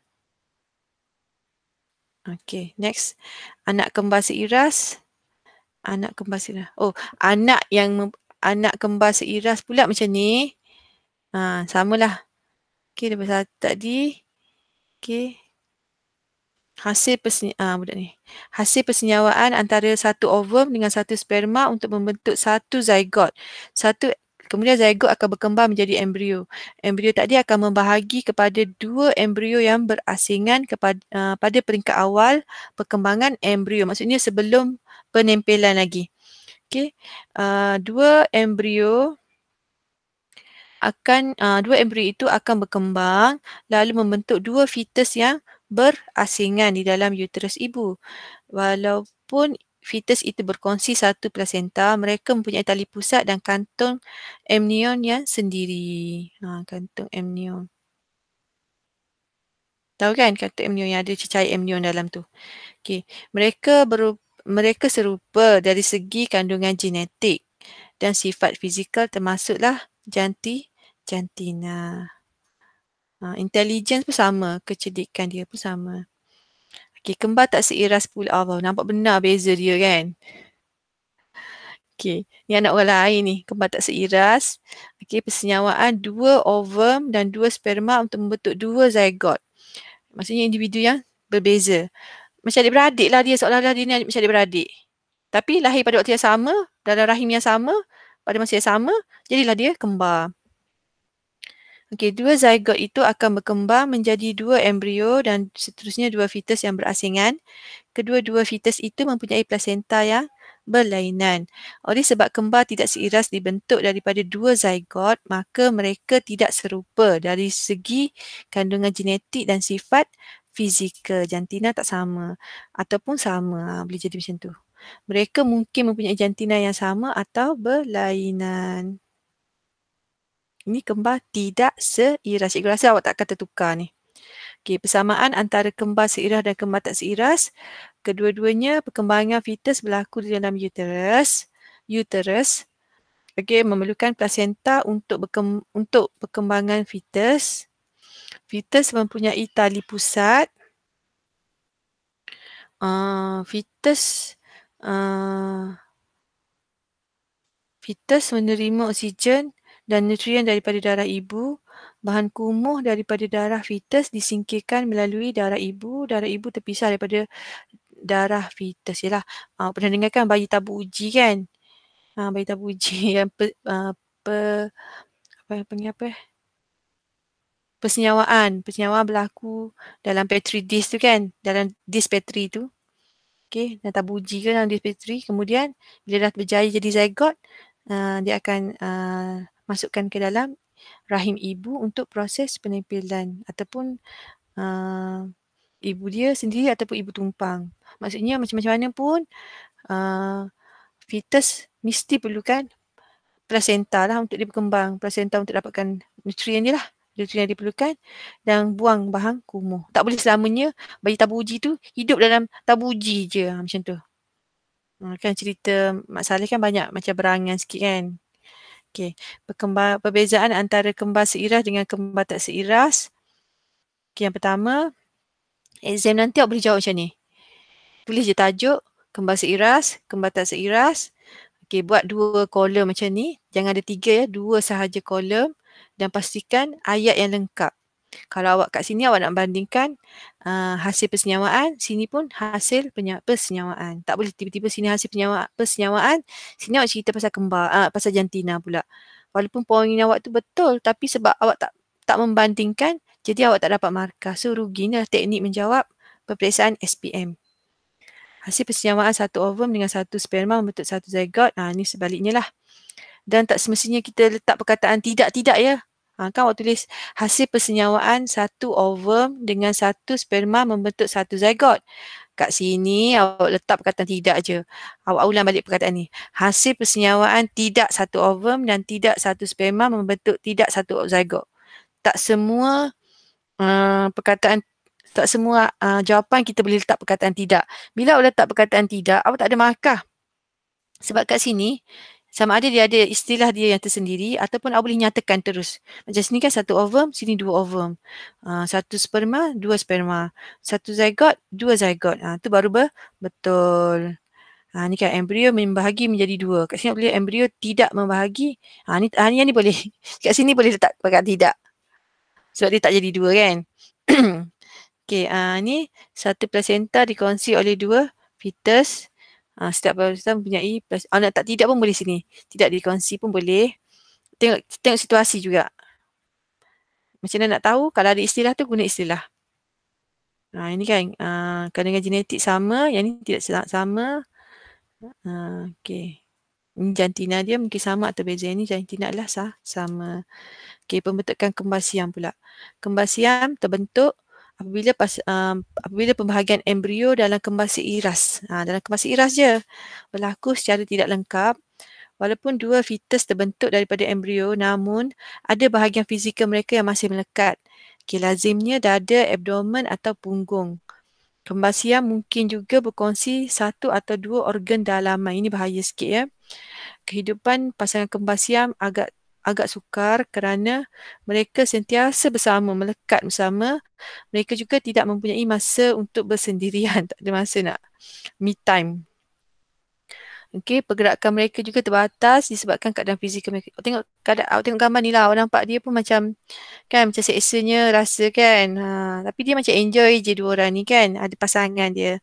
Okay, next. Anak kembar seiras. Anak kembar seiras. Oh, anak yang anak kembar seiras pula macam ni. Ha, samalah. Okey, daripada satu tadi. Okey. Hasil persenya ah budak ni. Hasil persenyawaan antara satu ovum dengan satu sperma untuk membentuk satu zygote. Satu kemudian zygote akan berkembang menjadi embrio. Embrio tadi akan membahagi kepada dua embrio yang berasingan kepada uh, pada peringkat awal perkembangan embrio. Maksudnya sebelum penempelan lagi. Okey. Uh, dua embrio akan uh, dua embrio itu akan berkembang lalu membentuk dua fetus yang berasingan di dalam uterus ibu. Walaupun fetus itu berkongsi satu placenta, mereka mempunyai tali pusat dan kantung amnion yang sendiri. Ha, kantung amnion. Tahu kan kantung amnion yang ada cecair amnion dalam tu. Okey, mereka berupa mereka serupa dari segi kandungan genetik dan sifat fizikal termasuklah janti jantina. Ha, intelligence pun sama, kecerdikan dia pun sama. Okey, kembar tak seiras pula. Allah, nampak benar beza dia kan? Okey, ni anak orang lain ni, kembar tak seiras. Okey, persenyawaan dua ovum dan dua sperma untuk membentuk dua zygote. Maksudnya individu yang berbeza macam adik-beradik lah dia seolah-olah dia ni macam adik-beradik. Tapi lahir pada waktu yang sama, dalam rahim yang sama, pada masa yang sama, jadilah dia kembar. Okey, dua zygote itu akan berkembang menjadi dua embrio dan seterusnya dua fetus yang berasingan. Kedua-dua fetus itu mempunyai placenta yang berlainan. Oleh sebab kembar tidak seiras dibentuk daripada dua zygote, maka mereka tidak serupa dari segi kandungan genetik dan sifat fizikal jantina tak sama ataupun sama ha, boleh jadi macam tu. Mereka mungkin mempunyai jantina yang sama atau berlainan. Ini kembar tidak seiras. Cikgu rasa awak tak akan tertukar ni. Okey, persamaan antara kembar seiras dan kembar tak seiras. Kedua-duanya perkembangan fetus berlaku di dalam uterus. Uterus. Okey, memerlukan placenta untuk berkem- untuk perkembangan fetus. Fetus mempunyai tali pusat. Uh, fetus uh, fetus menerima oksigen dan nutrien daripada darah ibu. Bahan kumuh daripada darah fetus disingkirkan melalui darah ibu. Darah ibu terpisah daripada darah fetus. Yalah, uh, pernah dengar kan bayi tabu uji kan? Uh, bayi tabu uji yang pe, uh, pe, apa yang panggil apa eh? Persenyawaan. Persenyawaan berlaku dalam petri dish tu kan. Dalam dish petri tu. Okay. Dan tabu uji ke dalam dish petri. Kemudian bila dah berjaya jadi zygote. Uh, dia akan uh, masukkan ke dalam rahim ibu untuk proses penempelan. Ataupun uh, ibu dia sendiri ataupun ibu tumpang. Maksudnya macam-macam mana pun uh, fetus mesti perlukan placenta lah untuk dia berkembang. Placenta untuk dapatkan nutrien dia lah nutrien yang diperlukan dan buang bahan kumuh. Tak boleh selamanya bayi tabu uji tu hidup dalam tabu uji je ha, macam tu. Ha, kan cerita Mak Saleh kan banyak macam berangan sikit kan. Okay. Perkembar, perbezaan antara kembar seiras dengan kembar tak seiras. Okay, yang pertama, exam nanti awak boleh jawab macam ni. Tulis je tajuk, kembar seiras, kembar tak seiras. Okay, buat dua kolom macam ni. Jangan ada tiga ya, dua sahaja kolom. Dan pastikan ayat yang lengkap. Kalau awak kat sini awak nak bandingkan uh, hasil persenyawaan, sini pun hasil persenyawaan. Tak boleh tiba-tiba sini hasil persenyawaan, sini awak cerita pasal kembar, uh, pasal jantina pula. Walaupun poin awak tu betul tapi sebab awak tak tak membandingkan, jadi awak tak dapat markah. So ruginya teknik menjawab peperiksaan SPM. Hasil persenyawaan satu ovum dengan satu sperma membentuk satu zygote. Ha, ni sebaliknya lah. Dan tak semestinya kita letak perkataan tidak-tidak ya. Ha, kan awak tulis hasil persenyawaan satu ovum dengan satu sperma membentuk satu zygote. Kat sini awak letak perkataan tidak je. Awak ulang balik perkataan ni. Hasil persenyawaan tidak satu ovum dan tidak satu sperma membentuk tidak satu zygote. Tak semua uh, perkataan tak semua uh, jawapan kita boleh letak perkataan tidak. Bila awak letak perkataan tidak, awak tak ada markah. Sebab kat sini, sama ada dia ada istilah dia yang tersendiri ataupun awak boleh nyatakan terus. Macam sini kan satu ovum, sini dua ovum. Uh, satu sperma, dua sperma. Satu zygote, dua zygote. Uh, tu baru ber- betul. Ha, ni kan embrio membahagi menjadi dua. Kat sini boleh embrio tidak membahagi. Ha, ni, ha, ni, ni boleh. Kat sini boleh letak perkataan tidak. Sebab dia tak jadi dua kan. Okay, uh, ni satu placenta dikongsi oleh dua fetus. Uh, setiap placenta mempunyai, oh, nak tak tidak pun boleh sini. Tidak dikongsi pun boleh. Tengok, tengok situasi juga. Macam mana nak tahu kalau ada istilah tu guna istilah. Nah, ini kan uh, kandungan genetik sama, yang ini tidak sama. Uh, okay. Ini jantina dia mungkin sama atau beza. Ini jantina adalah sah, sama. Okay, pembentukan kembar siam pula. Kembar siam terbentuk apabila pas um, apabila pembahagian embrio dalam kembar seiras. Ha, dalam kembar seiras je berlaku secara tidak lengkap. Walaupun dua fetus terbentuk daripada embrio namun ada bahagian fizikal mereka yang masih melekat. Okay, lazimnya dada, abdomen atau punggung. Kembar siam mungkin juga berkongsi satu atau dua organ dalaman. Ini bahaya sikit ya. Kehidupan pasangan kembar siam agak agak sukar kerana mereka sentiasa bersama, melekat bersama. Mereka juga tidak mempunyai masa untuk bersendirian. Tak ada masa nak me time. Okey, pergerakan mereka juga terbatas disebabkan keadaan fizikal mereka. Awak tengok keadaan, awak tengok gambar ni lah. Awak nampak dia pun macam, kan macam seksanya rasa kan. Ha, tapi dia macam enjoy je dua orang ni kan. Ada pasangan dia.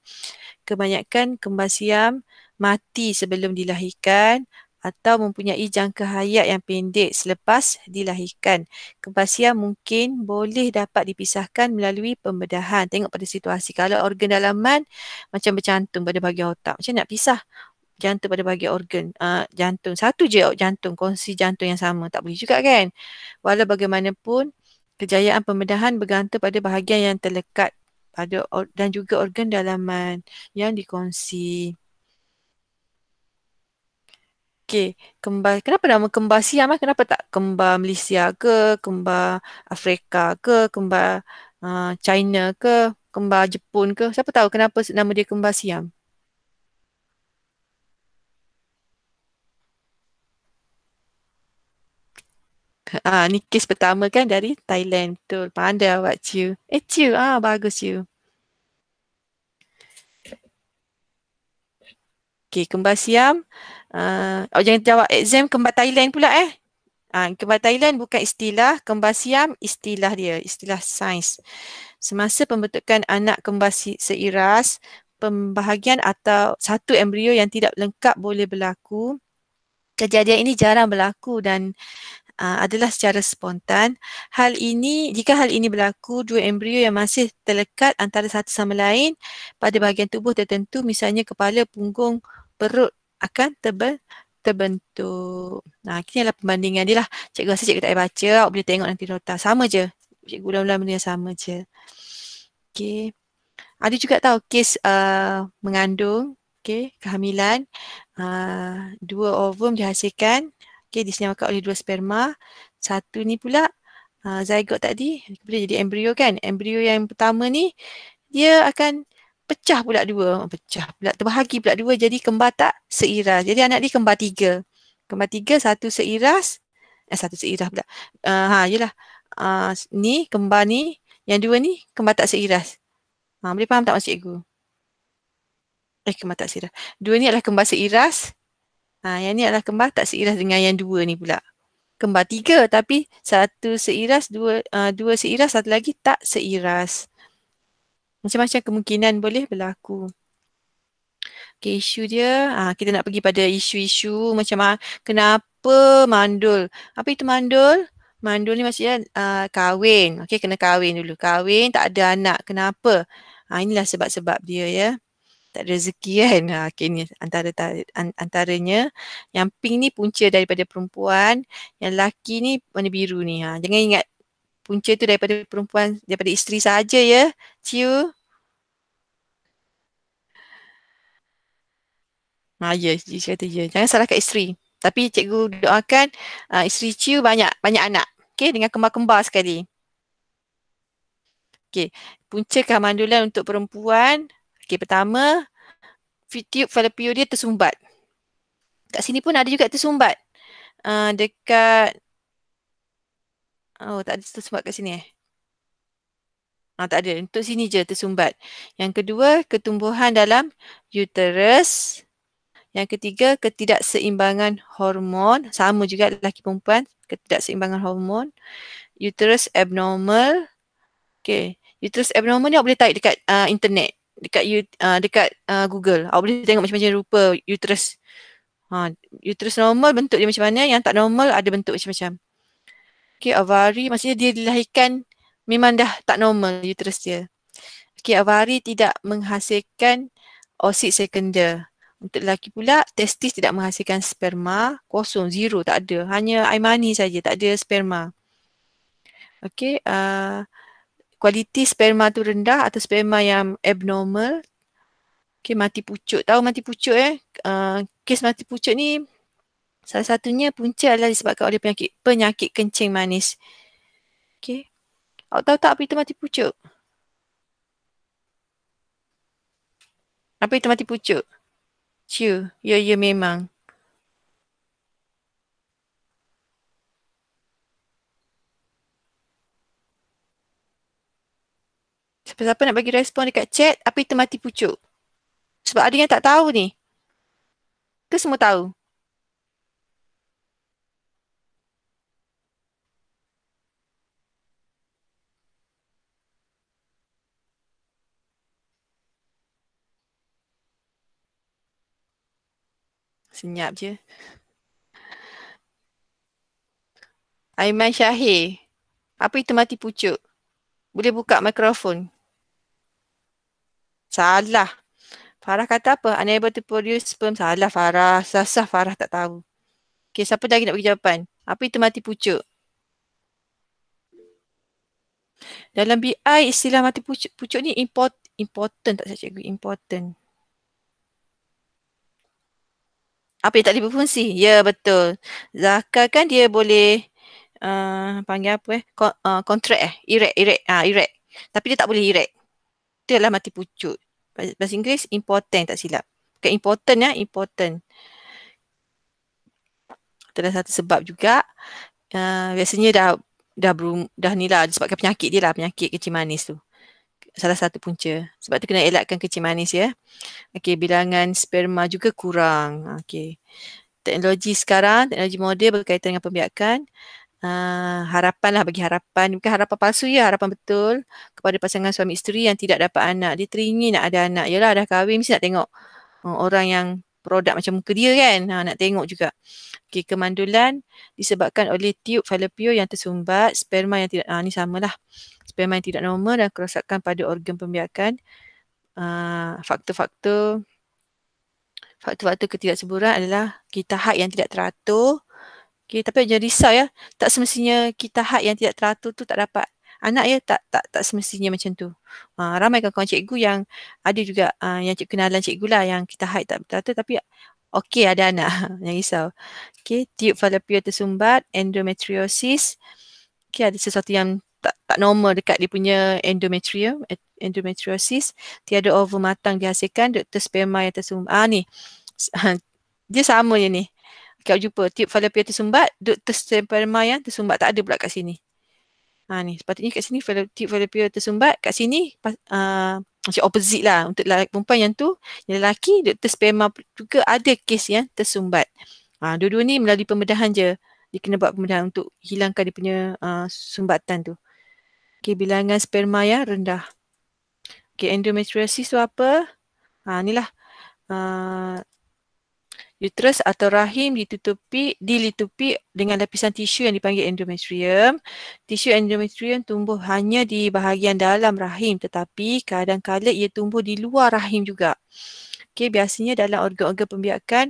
Kebanyakan kembar siam mati sebelum dilahirkan atau mempunyai jangka hayat yang pendek selepas dilahirkan. Kepastian mungkin boleh dapat dipisahkan melalui pembedahan. Tengok pada situasi. Kalau organ dalaman macam bercantum pada bahagian otak. Macam nak pisah jantung pada bahagian organ uh, jantung. Satu je jantung, kongsi jantung yang sama. Tak boleh juga kan? Walau bagaimanapun, kejayaan pembedahan bergantung pada bahagian yang terlekat pada dan juga organ dalaman yang dikongsi. Okey, kembar. Kenapa nama kembar Siam? Eh? Kenapa tak kembar Malaysia ke, kembar Afrika ke, kembar uh, China ke, kembar Jepun ke? Siapa tahu kenapa nama dia kembar Siam? Ah, ni kes pertama kan dari Thailand. Betul. Pandai awak Ciu. Eh Ciu, ah bagus Ciu. Okey, kembar Siam. Uh, oh jangan jawab exam kembar Thailand pula eh. Uh, kembar Thailand bukan istilah, kembar Siam istilah dia, istilah sains. Semasa pembentukan anak kembar seiras, pembahagian atau satu embrio yang tidak lengkap boleh berlaku. Kejadian ini jarang berlaku dan uh, adalah secara spontan. Hal ini, jika hal ini berlaku, dua embrio yang masih terlekat antara satu sama lain pada bahagian tubuh tertentu, misalnya kepala, punggung, perut akan terbe terbentuk. Nah, ini adalah perbandingan dia lah. Cikgu rasa cikgu tak payah baca, awak boleh tengok nanti nota. Sama je. Cikgu ulang-ulang benda yang sama je. Okay. Ada juga tahu kes uh, mengandung, okay, kehamilan. Uh, dua ovum dihasilkan. Okay, disenyawakan oleh dua sperma. Satu ni pula uh, zygote tadi. Boleh jadi embrio kan. Embrio yang pertama ni, dia akan pecah pula dua. Pecah pula, terbahagi pula dua jadi kembar tak seiras. Jadi anak dia kembar tiga. Kembar tiga, satu seiras. Eh, satu seiras pula. Uh, ha, yelah. Uh, ni, kembar ni Yang dua ni kembar tak seiras. Ha, boleh faham tak maksud cikgu? Eh, kembar tak seiras. Dua ni adalah kembar seiras. Ha, yang ni adalah kembar tak seiras dengan yang dua ni pula. Kembar tiga tapi satu seiras, dua, uh, dua seiras, satu lagi tak seiras. Macam-macam kemungkinan boleh berlaku. Okay, isu dia, ha, kita nak pergi pada isu-isu macam ha, kenapa mandul. Apa itu mandul? Mandul ni maksudnya uh, kahwin. Okay, kena kahwin dulu. Kahwin, tak ada anak. Kenapa? Ha, inilah sebab-sebab dia ya. Tak ada rezeki kan. Ha, okay, ni antara, antaranya. Yang pink ni punca daripada perempuan. Yang laki ni warna biru ni. Ha, jangan ingat punca tu daripada perempuan, daripada isteri saja ya. Ciu. Ha, ya, cikgu kata ya. Jangan salahkan isteri. Tapi cikgu doakan uh, isteri Ciu banyak banyak anak. Okey, dengan kembar-kembar sekali. Okey, punca kehamandulan untuk perempuan. Okey, pertama, tube fallopian dia tersumbat. Kat sini pun ada juga tersumbat. Uh, dekat Oh, tak ada tersumbat kat sini eh. Ah, tak ada. Untuk sini je tersumbat. Yang kedua, ketumbuhan dalam uterus. Yang ketiga, ketidakseimbangan hormon. Sama juga lelaki perempuan, ketidakseimbangan hormon. Uterus abnormal. Okay. Uterus abnormal ni awak boleh type dekat uh, internet. Dekat uh, dekat uh, Google. Awak boleh tengok macam-macam rupa uterus. Ha, uterus normal bentuk dia macam mana. Yang tak normal ada bentuk macam-macam. Okay, ovari maksudnya dia dilahirkan memang dah tak normal uterus dia. Okay, ovari tidak menghasilkan oosit sekunder. Untuk lelaki pula, testis tidak menghasilkan sperma, kosong, zero, tak ada. Hanya air mani saja, tak ada sperma. Okey, uh, kualiti sperma tu rendah atau sperma yang abnormal. Okey, mati pucuk. Tahu mati pucuk eh? Uh, kes mati pucuk ni salah satunya punca adalah disebabkan oleh penyakit penyakit kencing manis. Okey. Awak tahu tak apa itu mati pucuk? Apa itu mati pucuk? Ciu, ya ya memang. Siapa-siapa nak bagi respon dekat chat, apa itu mati pucuk? Sebab ada yang tak tahu ni. Ke semua tahu? Senyap je. Aiman Syahir. Apa itu mati pucuk? Boleh buka mikrofon. Salah. Farah kata apa? Unable to produce sperm. Salah Farah. Sasah Farah tak tahu. Okay, siapa lagi nak bagi jawapan? Apa itu mati pucuk? Dalam BI istilah mati pucuk, pucuk ni import, important tak saya cikgu? Important. Apa yang tak boleh berfungsi? Ya betul. Zakar kan dia boleh uh, panggil apa eh? Ko, uh, contract eh? Erect, erect. Ah, uh, erect. Tapi dia tak boleh erect. Itu adalah mati pucuk. Bahasa Inggeris important tak silap. Bukan important ya, important. Itu adalah satu sebab juga. Uh, biasanya dah dah berum, dah ni lah disebabkan penyakit dia lah, penyakit kecil manis tu salah satu punca. Sebab tu kena elakkan kecil manis ya. Okey, bilangan sperma juga kurang. Okey. Teknologi sekarang, teknologi moden berkaitan dengan pembiakan. Uh, harapan lah bagi harapan. Bukan harapan palsu ya, harapan betul kepada pasangan suami isteri yang tidak dapat anak. Dia teringin nak ada anak. Yalah dah kahwin mesti nak tengok uh, orang yang produk macam muka dia kan. Ha, nak tengok juga. Okey, kemandulan disebabkan oleh tiub falopio yang tersumbat, sperma yang tidak, ah, ni samalah sperma yang tidak normal dan kerosakan pada organ pembiakan. Uh, faktor-faktor faktor-faktor ketidakseburan adalah kita haid yang tidak teratur. Okay, tapi jangan risau ya. Tak semestinya kita haid yang tidak teratur tu tak dapat anak ya. Tak tak tak semestinya macam tu. Uh, ramai kawan-kawan cikgu yang ada juga uh, yang cik, kenalan cikgu lah yang kita haid tak teratur tapi okey ada anak. jangan risau. Okay, tiub falopia tersumbat, endometriosis. Okay, ada sesuatu yang tak, tak normal dekat dia punya endometrium, endometriosis. Tiada over matang dihasilkan, doktor sperma yang tersumbat. Ah ni, dia sama je ni. Kau jumpa tiup fallopian tersumbat, doktor sperma yang tersumbat tak ada pula kat sini. Ha ni sepatutnya kat sini fallopian tersumbat, kat sini uh, macam opposite lah untuk lelaki perempuan yang tu, yang lelaki doktor sperma juga ada kes yang tersumbat. Ha, dua-dua ni melalui pembedahan je. Dia kena buat pembedahan untuk hilangkan dia punya uh, sumbatan tu. Okay, bilangan sperma yang rendah. Okay, endometriosis tu apa? Ha, inilah uh, uterus atau rahim ditutupi dilitupi dengan lapisan tisu yang dipanggil endometrium. Tisu endometrium tumbuh hanya di bahagian dalam rahim tetapi kadang-kadang ia tumbuh di luar rahim juga. Okey, biasanya dalam organ-organ pembiakan,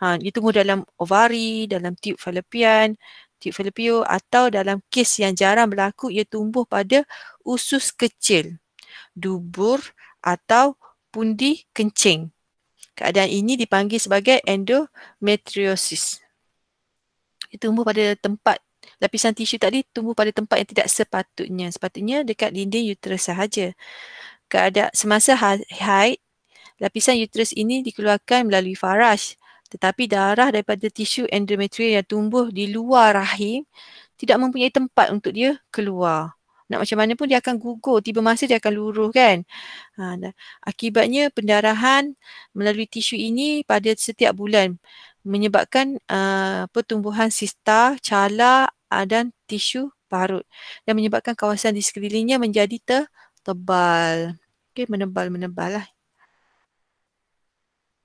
ha, ia tumbuh dalam ovari, dalam tube fallopian, tube fallopio atau dalam kes yang jarang berlaku ia tumbuh pada usus kecil, dubur atau pundi kencing. Keadaan ini dipanggil sebagai endometriosis. Ia tumbuh pada tempat lapisan tisu tadi tumbuh pada tempat yang tidak sepatutnya. Sepatutnya dekat dinding uterus sahaja. Keadaan semasa ha-, haid, lapisan uterus ini dikeluarkan melalui faraj. Tetapi darah daripada tisu endometrium yang tumbuh di luar rahim tidak mempunyai tempat untuk dia keluar nak macam mana pun dia akan gugur, tiba masa dia akan luruh kan. Ha, akibatnya pendarahan melalui tisu ini pada setiap bulan menyebabkan uh, pertumbuhan sista, cala uh, dan tisu parut dan menyebabkan kawasan di sekelilingnya menjadi tebal. Okay, menebal-menebal lah.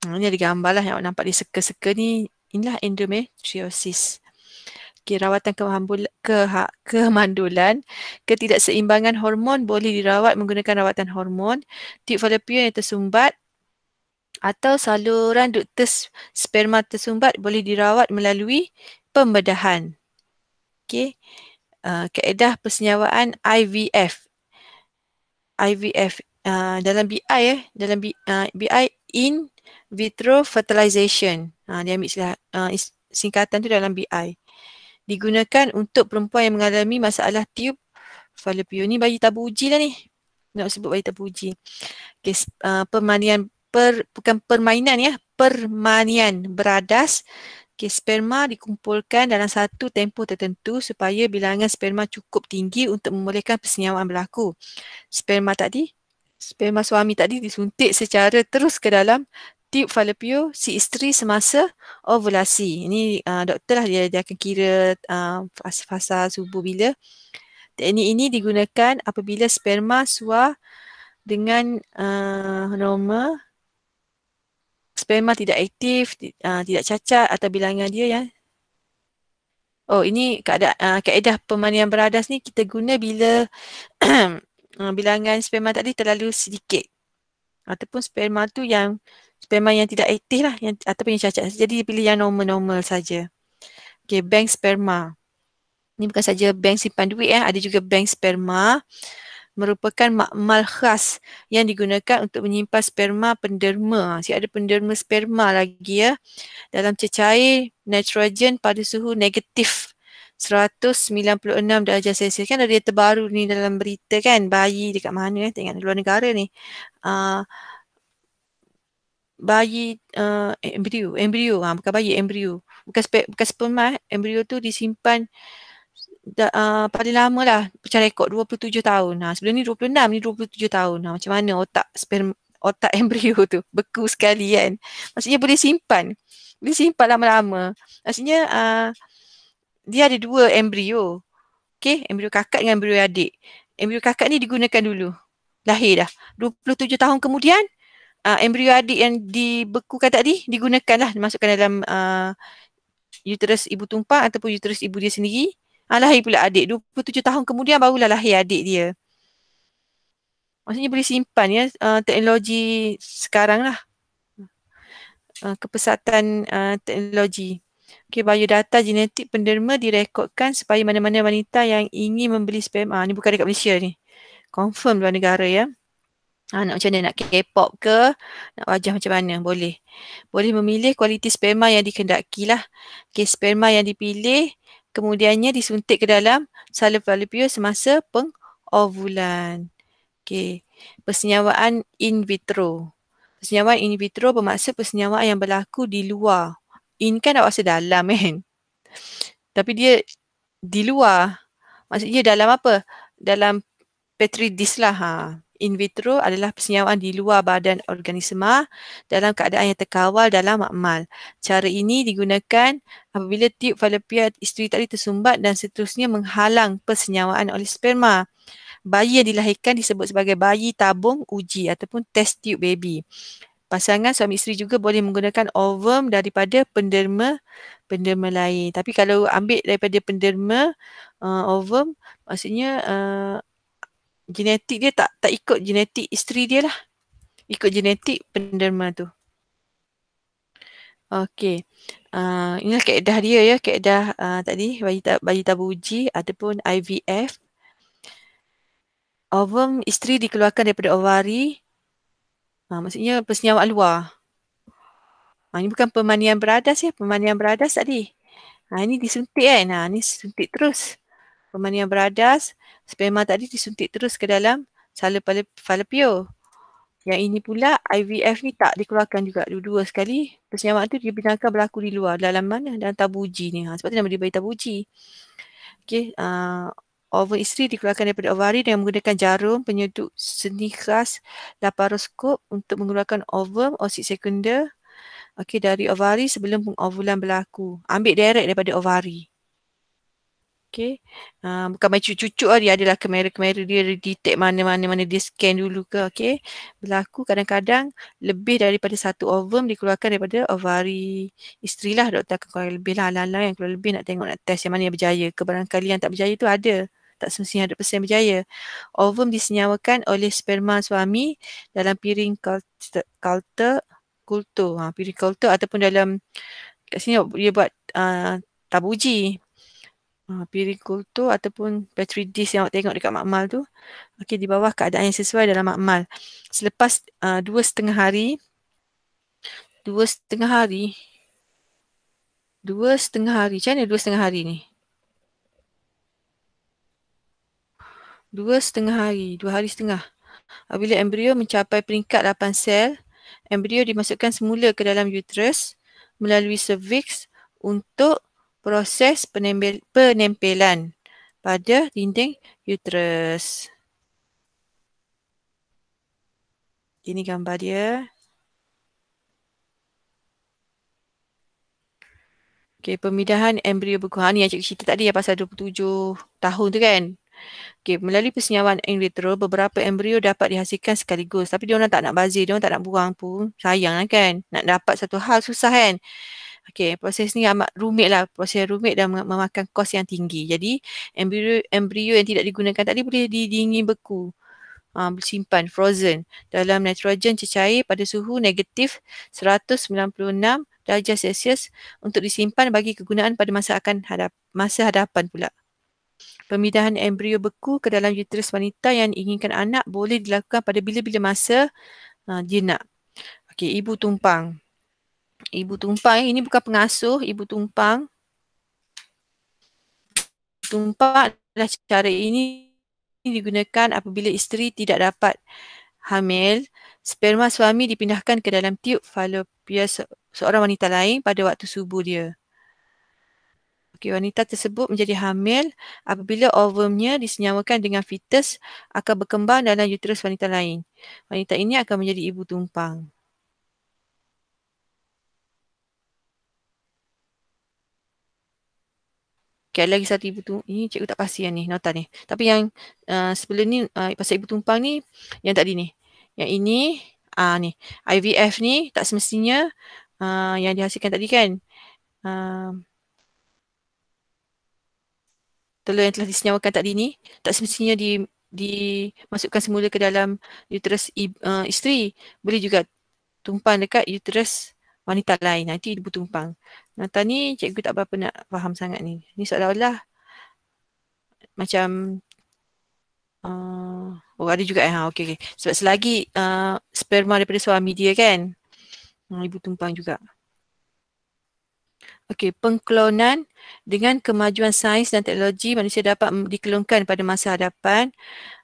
Ha, ini ada gambar lah yang nampak di seka-seka ni. Inilah endometriosis rawatan keha, kemandulan, ketidakseimbangan hormon boleh dirawat menggunakan rawatan hormon, tube fallopian yang tersumbat atau saluran duktus sperma tersumbat boleh dirawat melalui pembedahan. Okey. Uh, kaedah persenyawaan IVF. IVF uh, dalam BI eh, dalam B, uh, BI in vitro fertilization. Uh, dia ambil istilah uh, singkatan tu dalam BI digunakan untuk perempuan yang mengalami masalah tube fallopian. Ni bayi tabu uji lah ni. Nak sebut bayi tabu uji. Okay, uh, permanian, per, bukan permainan ya, permanian beradas. Okay, sperma dikumpulkan dalam satu tempoh tertentu supaya bilangan sperma cukup tinggi untuk membolehkan persenyawaan berlaku. Sperma tadi, sperma suami tadi disuntik secara terus ke dalam tube falopio si isteri semasa ovulasi. Ini uh, doktor lah dia, dia akan kira uh, fasa-fasa subuh bila. Teknik ini digunakan apabila sperma suar dengan uh, normal sperma tidak aktif, uh, tidak cacat atau bilangan dia ya. Oh ini keadaan uh, kaedah pemandian beradas ni kita guna bila bilangan sperma tadi terlalu sedikit. Ataupun sperma tu yang sperma yang tidak aktif lah yang, ataupun yang cacat. Jadi pilih yang normal-normal saja. Okay, bank sperma. Ini bukan saja bank simpan duit eh, ada juga bank sperma merupakan makmal khas yang digunakan untuk menyimpan sperma penderma. Si ada penderma sperma lagi ya. Dalam cecair nitrogen pada suhu negatif 196 darjah Celsius. Kan ada yang terbaru ni dalam berita kan. Bayi dekat mana eh. Tengok luar negara ni. Uh, bayi uh, embrio, embrio, ha, bukan bayi, embrio. Bukan, spe, bukan sperma, eh. embrio tu disimpan da, uh, paling lama lah, macam rekod 27 tahun. Ha, sebelum ni 26, ni 27 tahun. Ha, macam mana otak sperma, otak embrio tu beku sekali kan. Maksudnya boleh simpan. Boleh simpan lama-lama. Maksudnya uh, dia ada dua embrio. Okay, embrio kakak dengan embrio adik. Embrio kakak ni digunakan dulu. Lahir dah. 27 tahun kemudian, uh, embrio adik yang dibekukan tadi digunakanlah dimasukkan dalam uh, uterus ibu tumpang ataupun uterus ibu dia sendiri. Uh, lahir pula adik. 27 tahun kemudian barulah lahir adik dia. Maksudnya boleh simpan ya uh, teknologi sekarang lah. Uh, kepesatan uh, teknologi. Okay, biodata genetik penderma direkodkan supaya mana-mana wanita yang ingin membeli sperma. Ni bukan dekat Malaysia ni. Confirm luar negara ya. Ha, nak macam mana? Nak K-pop ke? Nak wajah macam mana? Boleh. Boleh memilih kualiti sperma yang dikendaki lah. Okay, sperma yang dipilih kemudiannya disuntik ke dalam salur fallopian semasa pengovulan. Okay. Persenyawaan in vitro. Persenyawaan in vitro bermaksud persenyawaan yang berlaku di luar. In kan nak rasa dalam kan? Tapi dia di luar. Maksudnya dalam apa? Dalam petri dish lah. Ha. In vitro adalah persenyawaan di luar badan organisma dalam keadaan yang terkawal dalam makmal. Cara ini digunakan apabila tiub falopia isteri tadi tersumbat dan seterusnya menghalang persenyawaan oleh sperma. Bayi yang dilahirkan disebut sebagai bayi tabung uji ataupun test tube baby. Pasangan suami isteri juga boleh menggunakan ovum daripada penderma penderma lain. Tapi kalau ambil daripada penderma uh, ovum maksudnya uh, genetik dia tak tak ikut genetik isteri dia lah. Ikut genetik penderma tu. Okey. Uh, inilah kaedah dia ya, kaedah uh, tadi bayi, ta, bayi tabu uji ataupun IVF. Ovum isteri dikeluarkan daripada ovari. Uh, maksudnya persenyawaan luar. Uh, ini bukan pemandian beradas ya, pemandian beradas tadi. Uh, ini disuntik kan. Uh, ini suntik terus. Pemandian beradas, sperma tadi disuntik terus ke dalam sala falopio. Yang ini pula IVF ni tak dikeluarkan juga dua-dua sekali. Persenyawaan tu dia benarkan berlaku di luar. Dalam mana? Dalam tabuji ni. Ha, sebab tu nama dia bayi tabuji. Okay. Uh, ovum isteri dikeluarkan daripada ovari dengan menggunakan jarum penyeduk seni khas laparoskop untuk mengeluarkan ovum osit sekunder okay, dari ovari sebelum pengovulan berlaku. Ambil direct daripada ovari. Okay. Uh, bukan macam cucuk-cucuk lah. Dia adalah kamera-kamera dia detect mana-mana mana dia scan dulu ke. Okay. Berlaku kadang-kadang lebih daripada satu ovum dikeluarkan daripada ovari isteri lah. Doktor akan keluar lebih lah. Alang-alang yang keluar lebih nak tengok nak test yang mana yang berjaya. Kebarangkali yang tak berjaya tu ada. Tak semestinya 100% berjaya. Ovum disenyawakan oleh sperma suami dalam piring culture, kultur. Ha, piring kultur ataupun dalam kat sini dia buat uh, tabuji uh, pirikultur ataupun battery disk yang awak tengok dekat makmal tu. Okey di bawah keadaan yang sesuai dalam makmal selepas uh, dua setengah hari dua setengah hari dua setengah hari. Macam mana dua setengah hari ni? Dua setengah hari dua hari setengah. Apabila embrio mencapai peringkat 8 sel embrio dimasukkan semula ke dalam uterus melalui cervix untuk proses penempel, penempelan pada dinding uterus. Ini gambar dia. Okay, pemindahan embrio beku. Ha, ni yang cikgu cerita tadi ya pasal 27 tahun tu kan. Okay, melalui persenyawaan in vitro, beberapa embrio dapat dihasilkan sekaligus. Tapi dia orang tak nak bazir, dia orang tak nak buang pun. Sayang lah kan. Nak dapat satu hal susah kan. Okey, proses ni amat rumit lah. Proses rumit dan memakan kos yang tinggi. Jadi, embrio, embrio yang tidak digunakan tadi boleh didingin beku. Uh, bersimpan, frozen dalam nitrogen cecair pada suhu negatif 196 darjah Celsius untuk disimpan bagi kegunaan pada masa akan hadap, masa hadapan pula. Pemindahan embrio beku ke dalam uterus wanita yang inginkan anak boleh dilakukan pada bila-bila masa uh, dia nak. Okey, ibu tumpang. Ibu tumpang ini bukan pengasuh, ibu tumpang. Tumpang adalah cara ini digunakan apabila isteri tidak dapat hamil. Sperma suami dipindahkan ke dalam tiub falopia seorang wanita lain pada waktu subuh dia. Okay, wanita tersebut menjadi hamil apabila ovumnya disenyawakan dengan fetus akan berkembang dalam uterus wanita lain. Wanita ini akan menjadi ibu tumpang. Okay, lagi satu ibu tu. Ini cikgu tak pasti yang ni, nota ni. Tapi yang uh, sebelum ni, uh, pasal ibu tumpang ni, yang tadi ni. Yang ini, uh, ni. IVF ni tak semestinya uh, yang dihasilkan tadi kan. Uh, telur yang telah disenyawakan tadi ni, tak semestinya di dimasukkan semula ke dalam uterus uh, isteri. Boleh juga tumpang dekat uterus wanita lain. Nanti ibu tumpang. Nota ni cikgu tak berapa nak faham sangat ni. Ni seolah-olah macam uh, oh ada juga eh. Ha, okay, okay. Sebab selagi uh, sperma daripada suami dia kan. Ibu tumpang juga. Okey, pengklonan dengan kemajuan sains dan teknologi manusia dapat dikelonkan pada masa hadapan.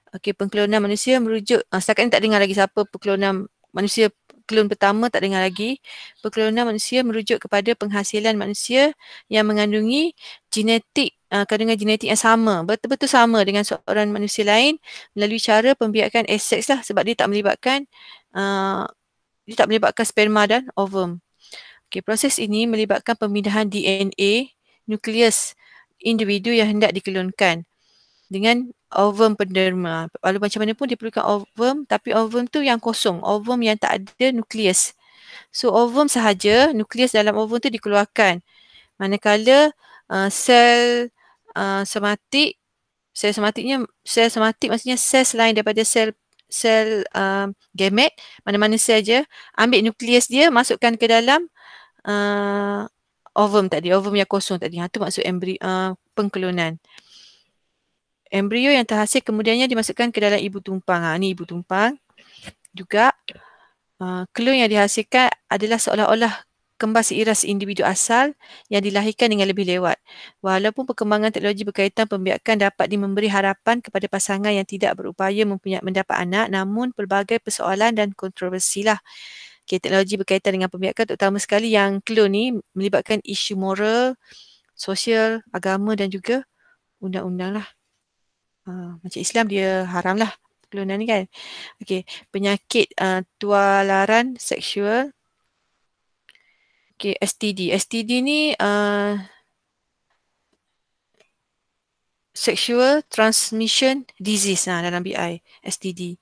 Okey, pengklonan manusia merujuk, uh, setakat ni tak dengar lagi siapa pengklonan manusia klon pertama tak dengar lagi. Perklonan manusia merujuk kepada penghasilan manusia yang mengandungi genetik uh, kandungan genetik yang sama, betul-betul sama dengan seorang manusia lain melalui cara pembiakan aseks lah sebab dia tak melibatkan uh, dia tak melibatkan sperma dan ovum. Okay, proses ini melibatkan pemindahan DNA nukleus individu yang hendak dikelonkan dengan ovum penderma. Walau macam mana pun diperlukan ovum tapi ovum tu yang kosong, ovum yang tak ada nukleus. So ovum sahaja, nukleus dalam ovum tu dikeluarkan. Manakala uh, sel uh, somatik, sel somatiknya, sel somatik maksudnya sel selain daripada sel sel uh, gamet, mana-mana sel je, ambil nukleus dia, masukkan ke dalam uh, ovum tadi, ovum yang kosong tadi. Ha, tu maksud embry, uh, pengklonan. Embrio yang terhasil kemudiannya dimasukkan ke dalam ibu tumpang. Ha, ni ibu tumpang. Juga uh, klon yang dihasilkan adalah seolah-olah kembar seiras individu asal yang dilahirkan dengan lebih lewat. Walaupun perkembangan teknologi berkaitan pembiakan dapat memberi harapan kepada pasangan yang tidak berupaya mempunyai mendapat anak namun pelbagai persoalan dan kontroversi lah. Okay, teknologi berkaitan dengan pembiakan terutama sekali yang klon ni melibatkan isu moral, sosial, agama dan juga undang-undang lah. Uh, macam Islam dia haram lah klonan ni kan. Okay, penyakit uh, tualaran seksual. Okay, STD. STD ni uh, sexual transmission disease nah, dalam BI, STD.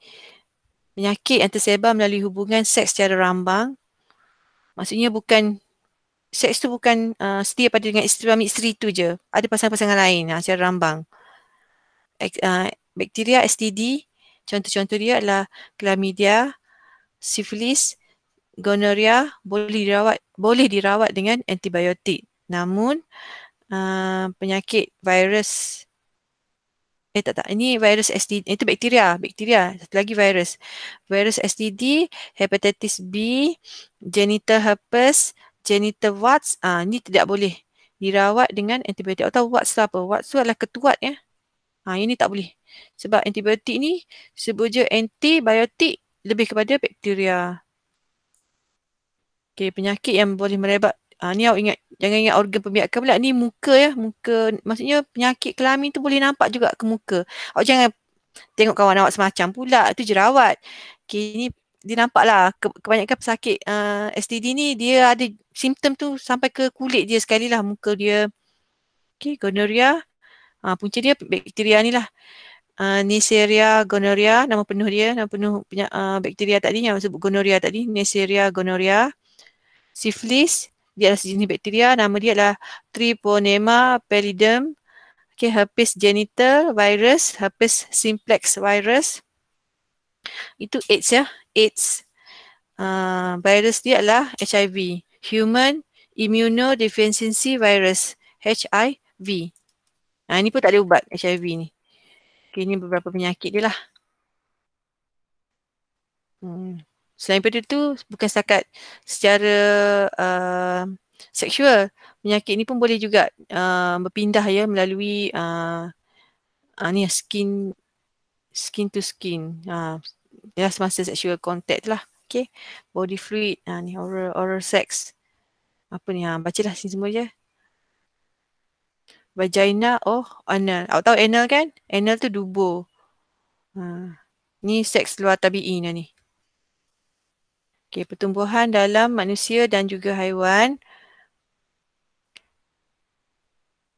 Penyakit yang tersebar melalui hubungan seks secara rambang. Maksudnya bukan seks tu bukan uh, setia pada dengan isteri isteri tu je. Ada pasangan-pasangan lain uh, secara rambang uh, bakteria STD contoh-contoh dia adalah chlamydia, syphilis, gonorrhea boleh dirawat boleh dirawat dengan antibiotik. Namun uh, penyakit virus eh tak tak ini virus STD itu bakteria bakteria satu lagi virus. Virus STD hepatitis B genital herpes genital warts ah uh, ini tidak boleh dirawat dengan antibiotik atau warts tu apa? Warts tu adalah ketuat ya Ha, ini tak boleh. Sebab antibiotik ni sebut je antibiotik lebih kepada bakteria. Okay, penyakit yang boleh merebak. Ha, ni awak ingat, jangan ingat organ pembiakan pula. Ni muka ya, muka. Maksudnya penyakit kelamin tu boleh nampak juga ke muka. Awak jangan tengok kawan awak semacam pula. Itu jerawat. Okay, ni dia nampak lah ke, kebanyakan pesakit uh, STD ni dia ada simptom tu sampai ke kulit dia sekali lah muka dia. Okay, gonorrhea. Uh, punca dia bakteria ni lah. Uh, Neisseria gonorrhea, nama penuh dia, nama penuh punya, uh, bakteria tadi yang sebut gonorrhea tadi, Neisseria gonorrhea. Syphilis, dia adalah sejenis bakteria, nama dia adalah Treponema pallidum. Okay, herpes genital virus, herpes simplex virus. Itu AIDS ya, AIDS. Uh, virus dia adalah HIV, Human Immunodeficiency Virus, HIV. Ha, ni pun tak ada ubat HIV ni. Okay, ni beberapa penyakit dia lah. Hmm. Selain daripada tu, bukan setakat secara uh, seksual. Penyakit ni pun boleh juga uh, berpindah ya melalui uh, uh, ni skin skin to skin. Uh, ya semasa sexual contact lah. Okay. Body fluid. Uh, ni oral, oral sex. Apa ni? Ha, bacalah sini semua je vagina oh anal. Awak tahu anal kan? Anal tu dubur. Ha. Ni seks luar tabi'i ni. Okay, pertumbuhan dalam manusia dan juga haiwan.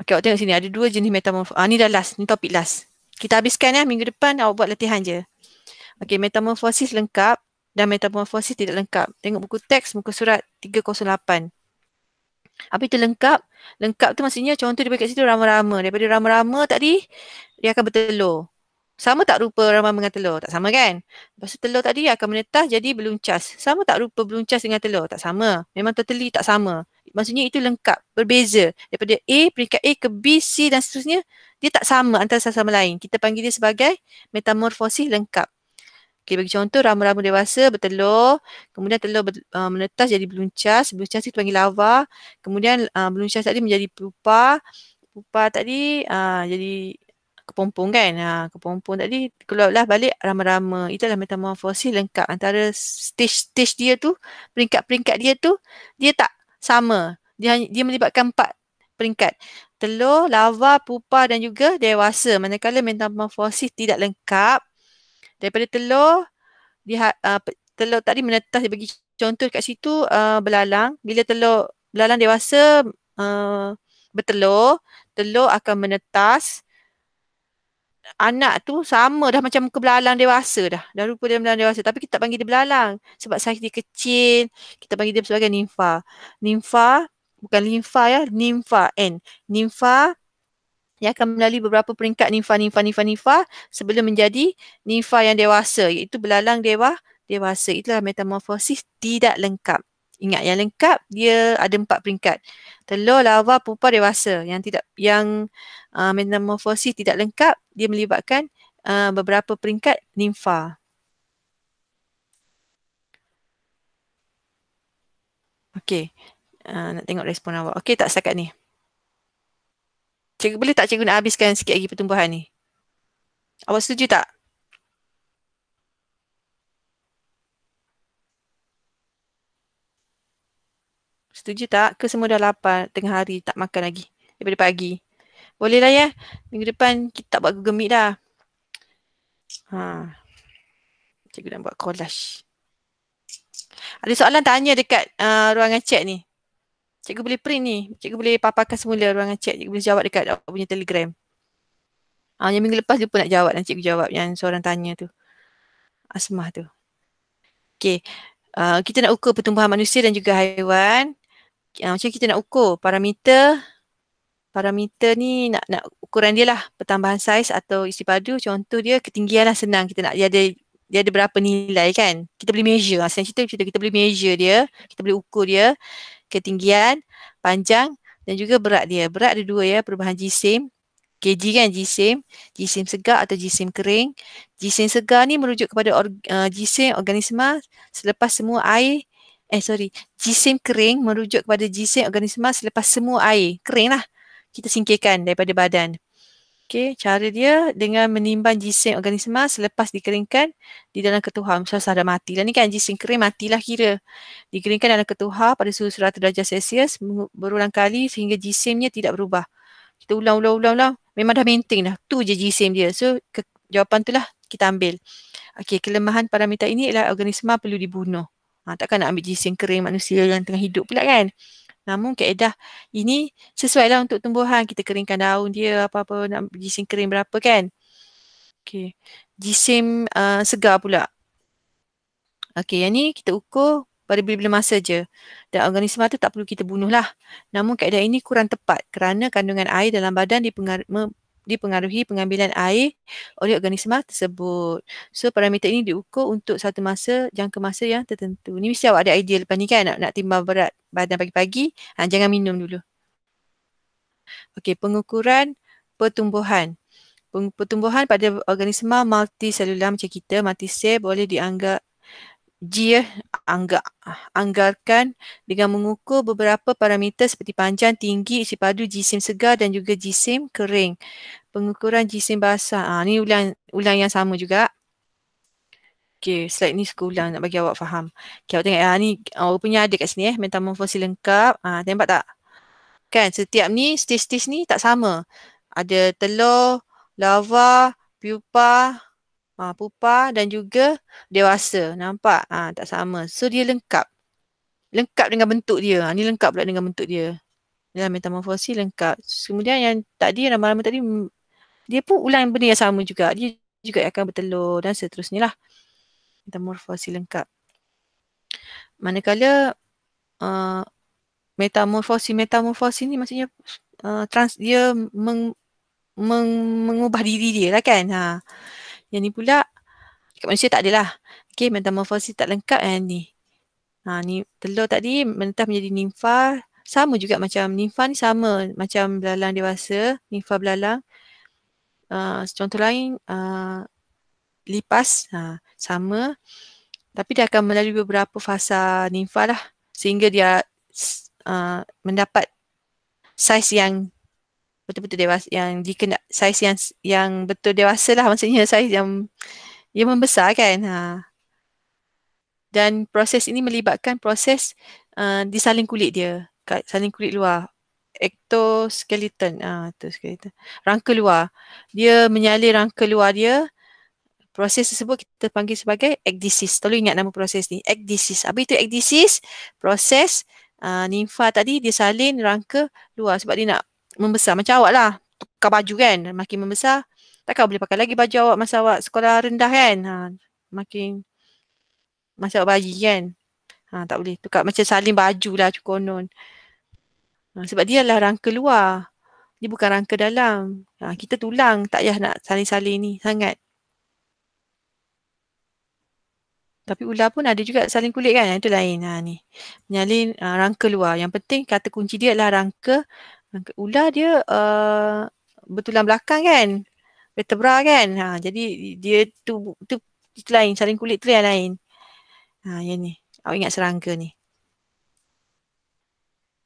Okay, awak tengok sini. Ada dua jenis metamorfosis. Ah, ni dah last. Ni topik last. Kita habiskan ya. Minggu depan awak buat latihan je. Okay, metamorfosis lengkap dan metamorfosis tidak lengkap. Tengok buku teks, muka surat 308. Apa itu lengkap? Lengkap tu maksudnya contoh dia kat situ rama-rama. Daripada rama-rama tadi, dia akan bertelur. Sama tak rupa rama-rama dengan telur? Tak sama kan? Lepas tu telur tadi akan menetas jadi beluncas. Sama tak rupa beluncas dengan telur? Tak sama. Memang totally tak sama. Maksudnya itu lengkap. Berbeza. Daripada A, peringkat A ke B, C dan seterusnya. Dia tak sama antara satu sama lain. Kita panggil dia sebagai metamorfosis lengkap. Okay, bagi contoh rama-rama dewasa bertelur, kemudian telur ber, uh, menetas jadi beluncas, beluncas itu panggil lava, kemudian uh, beluncas tadi menjadi pupa, pupa tadi uh, jadi kepompong kan, uh, kepompong tadi keluarlah balik rama-rama. Itulah metamorfosis lengkap antara stage-stage dia tu, peringkat-peringkat dia tu, dia tak sama. Dia, dia melibatkan empat peringkat. telur, larva, pupa dan juga dewasa. Manakala metamorfosis tidak lengkap, daripada telur, dia, uh, telur tadi menetas dia bagi contoh kat situ uh, belalang. Bila telur belalang dewasa uh, bertelur, telur akan menetas anak tu sama dah macam muka belalang dewasa dah. Dah rupa dia belalang dewasa. Tapi kita tak panggil dia belalang. Sebab saiz dia kecil. Kita panggil dia sebagai nimfa. Nimfa, bukan limfa ya. Nimfa, N. Nimfa yang akan melalui beberapa peringkat nimfa, nimfa, nimfa, nimfa sebelum menjadi nimfa yang dewasa. Iaitu belalang dewa, dewasa. Itulah metamorfosis tidak lengkap. Ingat yang lengkap dia ada empat peringkat. Telur, larva, pupa, dewasa. Yang tidak yang uh, metamorfosis tidak lengkap dia melibatkan uh, beberapa peringkat nimfa. Okey. Uh, nak tengok respon awak. Okey tak setakat ni? Cikgu boleh tak cikgu nak habiskan sikit lagi pertumbuhan ni? Awak setuju tak? Setuju tak? Ke semua dah lapar tengah hari tak makan lagi daripada pagi? Boleh lah ya. Minggu depan kita tak buat gemik dah. Ha. Cikgu nak buat collage. Ada soalan tanya dekat uh, ruangan chat ni. Cikgu boleh print ni. Cikgu boleh paparkan semula ruangan chat. Cikgu boleh jawab dekat awak punya telegram. Ah, yang minggu lepas lupa nak jawab dan cikgu jawab yang seorang tanya tu. Asmah tu. Okay. Uh, kita nak ukur pertumbuhan manusia dan juga haiwan uh, macam kita nak ukur parameter parameter ni nak nak ukuran dia lah pertambahan saiz atau isi padu contoh dia ketinggian lah senang kita nak dia ada dia ada berapa nilai kan kita boleh measure senang cerita kita, kita boleh measure dia kita boleh ukur dia ketinggian panjang dan juga berat dia berat ada dua ya perubahan jisim kg kan jisim jisim segar atau jisim kering jisim segar ni merujuk kepada or, uh, jisim organisma selepas semua air eh sorry, jisim kering merujuk kepada jisim organisma selepas semua air. Kering lah. Kita singkirkan daripada badan. Okay, cara dia dengan menimbang jisim organisma selepas dikeringkan di dalam ketuhar. Misalnya sudah mati lah ni kan, jisim kering matilah kira. Dikeringkan dalam ketuhar pada suhu 100 darjah Celsius berulang kali sehingga jisimnya tidak berubah. Kita ulang-ulang-ulang-ulang, memang dah maintain dah. Tu je jisim dia. So, ke, jawapan tu lah kita ambil. Okay, kelemahan parameter ini ialah organisma perlu dibunuh. Ha, takkan nak ambil jisim kering manusia yang tengah hidup pula kan. Namun keedah ini sesuai lah untuk tumbuhan. Kita keringkan daun dia apa-apa nak jisim kering berapa kan. Okay. Jisim uh, segar pula. Okay yang ni kita ukur pada bila-bila masa je. Dan organisma tu tak perlu kita bunuh lah. Namun keadaan ini kurang tepat kerana kandungan air dalam badan dipengaruhi dipengaruhi pengambilan air oleh organisma tersebut. So parameter ini diukur untuk satu masa, jangka masa yang tertentu. Ni mesti awak ada idea lepas ni kan nak, nak timbang berat badan pagi-pagi. Ha, jangan minum dulu. Okey, pengukuran pertumbuhan. Pertumbuhan pada organisma multiselular macam kita, multisel boleh dianggap G ya, anggar, anggarkan dengan mengukur beberapa parameter seperti panjang, tinggi, isi padu, jisim segar dan juga jisim kering. Pengukuran jisim basah. Ha, ni ulang ulang yang sama juga. Okay, slide ni suka ulang nak bagi awak faham. Okay, awak tengok. Ha, ni awak punya ada kat sini eh. Metamorfosis lengkap. Ha, tembak tak? Kan, setiap ni, stage-stage ni tak sama. Ada telur, lava, pupa, ha, pupa dan juga dewasa. Nampak? Ha, tak sama. So dia lengkap. Lengkap dengan bentuk dia. Ha, ni lengkap pula dengan bentuk dia. Dalam metamorfosis lengkap. Kemudian yang tadi, lama-lama tadi, dia pun ulang benda yang sama juga. Dia juga akan bertelur dan seterusnya lah. Metamorfosis lengkap. Manakala uh, metamorfosis, metamorfosis ni maksudnya uh, trans, dia meng, meng, mengubah diri dia lah kan. Ha. Yang ni pula dekat manusia tak adalah. Okey, metamorfosis tak lengkap yang ni. Ha, ni telur tadi menetap menjadi nimfa. Sama juga macam nimfa ni sama macam belalang dewasa, nimfa belalang. Uh, contoh lain, uh, lipas ha, sama. Tapi dia akan melalui beberapa fasa nimfa lah. Sehingga dia uh, mendapat saiz yang betul-betul dewasa yang jika nak saiz yang yang betul dewasa lah maksudnya saiz yang yang membesar kan ha. dan proses ini melibatkan proses uh, disaling kulit dia saling kulit luar ectoskeleton. Ah, ectoskeleton. Rangka luar. Dia menyalin rangka luar dia. Proses tersebut kita panggil sebagai ekdisis. Tolong ingat nama proses ni. Ekdisis. Apa itu ekdisis? Proses uh, nimfa tadi dia salin rangka luar sebab dia nak membesar. Macam awak lah. Tukar baju kan. Makin membesar. Takkan boleh pakai lagi baju awak masa awak sekolah rendah kan. Ha, makin masa awak bayi kan. Ha, tak boleh. Tukar macam salin baju lah konon. Ha, sebab dia adalah rangka luar. Dia bukan rangka dalam. Ha, kita tulang tak payah nak salin-salin ni sangat. Tapi ular pun ada juga salin kulit kan. Itu lain. Ha, ni. Menyalin uh, rangka luar. Yang penting kata kunci dia adalah rangka. rangka ular dia uh, betulan belakang kan. Vertebra kan. Ha, jadi dia tu, tu, tu lain. Salin kulit tu yang lain. Ha, yang ni. Awak ingat serangka ni.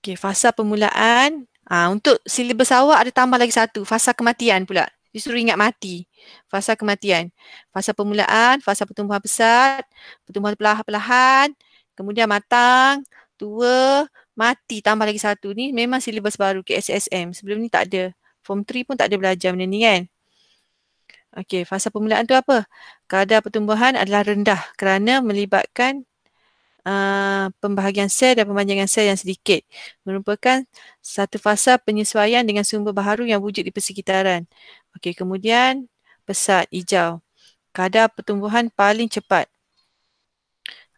Okay, fasa permulaan. Ha, untuk silibus awak ada tambah lagi satu. Fasa kematian pula. Disuruh ingat mati. Fasa kematian. Fasa permulaan, fasa pertumbuhan pesat, pertumbuhan perlahan-perlahan, kemudian matang, tua, mati tambah lagi satu. Ni memang silibus baru KSSM. Sebelum ni tak ada. Form 3 pun tak ada belajar benda ni kan. Okey, fasa permulaan tu apa? Kadar pertumbuhan adalah rendah kerana melibatkan uh, pembahagian sel dan pemanjangan sel yang sedikit. Merupakan satu fasa penyesuaian dengan sumber baharu yang wujud di persekitaran. Okey, kemudian pesat hijau. Kadar pertumbuhan paling cepat.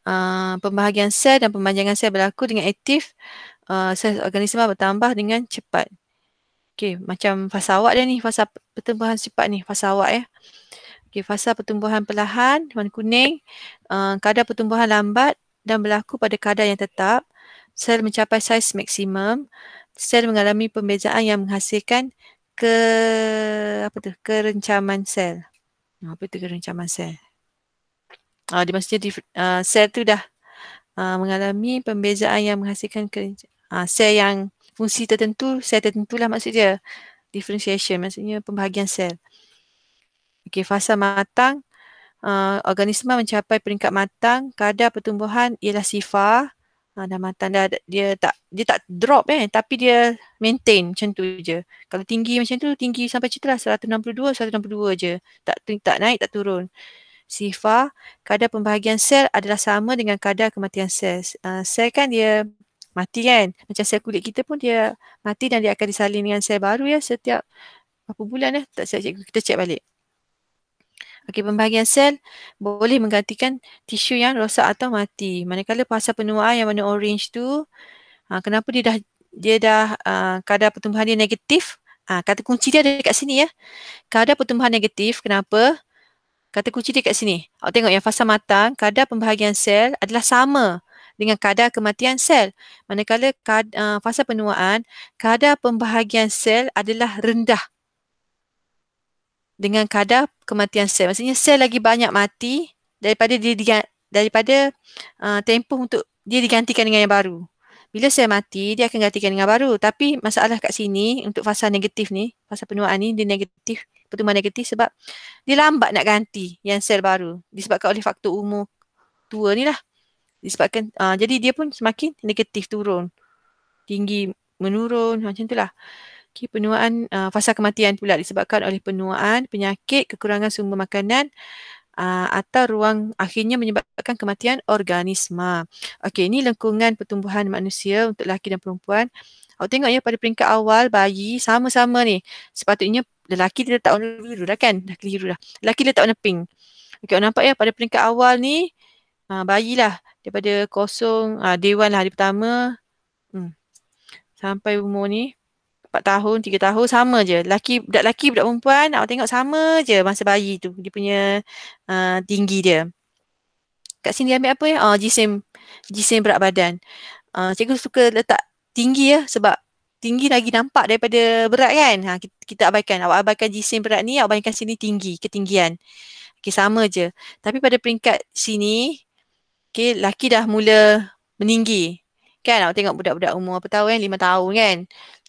Uh, pembahagian sel dan pemanjangan sel berlaku dengan aktif. Uh, sel organisma bertambah dengan cepat. Okey, macam fasa awak dia ni, fasa pertumbuhan cepat ni, fasa awak ya. Okey, fasa pertumbuhan perlahan, warna kuning. Uh, kadar pertumbuhan lambat dan berlaku pada kadar yang tetap. Sel mencapai saiz maksimum. Sel mengalami pembezaan yang menghasilkan ke apa tu kerencaman sel. Apa itu kerencaman sel? Ah dia maksudnya di, uh, sel tu dah uh, mengalami pembezaan yang menghasilkan ke uh, sel yang fungsi tertentu, sel tertentu lah maksud dia. Differentiation maksudnya pembahagian sel. Okey, fasa matang uh, organisma mencapai peringkat matang, kadar pertumbuhan ialah sifar Ha, dah matang dah dia tak dia tak drop eh tapi dia maintain macam tu je. Kalau tinggi macam tu tinggi sampai macam tu lah 162 162 je. Tak tak naik tak turun. Sifar kadar pembahagian sel adalah sama dengan kadar kematian sel. Uh, sel kan dia mati kan. Macam sel kulit kita pun dia mati dan dia akan disalin dengan sel baru ya setiap berapa bulan eh. Tak cikgu kita cek balik. Okey, pembahagian sel boleh menggantikan tisu yang rosak atau mati. Manakala fasa penuaan yang warna orange tu, ha, kenapa dia dah dia dah uh, kadar pertumbuhan dia negatif? Ha, kata kunci dia ada dekat sini ya. Kadar pertumbuhan negatif, kenapa? Kata kunci dia dekat sini. Awak tengok yang fasa matang, kadar pembahagian sel adalah sama dengan kadar kematian sel. Manakala kad, uh, fasa penuaan, kadar pembahagian sel adalah rendah dengan kadar kematian sel. Maksudnya sel lagi banyak mati daripada dia daripada uh, tempoh untuk dia digantikan dengan yang baru. Bila sel mati, dia akan gantikan dengan baru. Tapi masalah kat sini untuk fasa negatif ni, fasa penuaan ni dia negatif, pertumbuhan negatif sebab dia lambat nak ganti yang sel baru. Disebabkan oleh faktor umur tua ni lah. Disebabkan, uh, jadi dia pun semakin negatif turun. Tinggi menurun macam tu lah. Okay, penuaan uh, fasa kematian pula disebabkan oleh penuaan, penyakit, kekurangan sumber makanan uh, atau ruang akhirnya menyebabkan kematian organisma. Okey, ini lengkungan pertumbuhan manusia untuk lelaki dan perempuan. Awak tengok ya pada peringkat awal bayi sama-sama ni. Sepatutnya lelaki dia letak warna biru dah kan? Dah keliru dah. Lelaki letak warna pink. Okey, nampak ya pada peringkat awal ni uh, bayi lah daripada kosong, uh, dewan lah hari pertama hmm, sampai umur ni 4 tahun, 3 tahun sama je. Laki budak laki budak perempuan awak tengok sama je masa bayi tu dia punya uh, tinggi dia. Kat sini dia ambil apa ya? Oh, jisim jisim berat badan. Uh, cikgu suka letak tinggi ya sebab tinggi lagi nampak daripada berat kan. Ha, kita, kita abaikan. Awak abaikan jisim berat ni, awak abaikan sini tinggi, ketinggian. Okey, sama je. Tapi pada peringkat sini, okey, laki dah mula meninggi. Kan awak tengok budak-budak umur apa tahun kan? 5 tahun kan?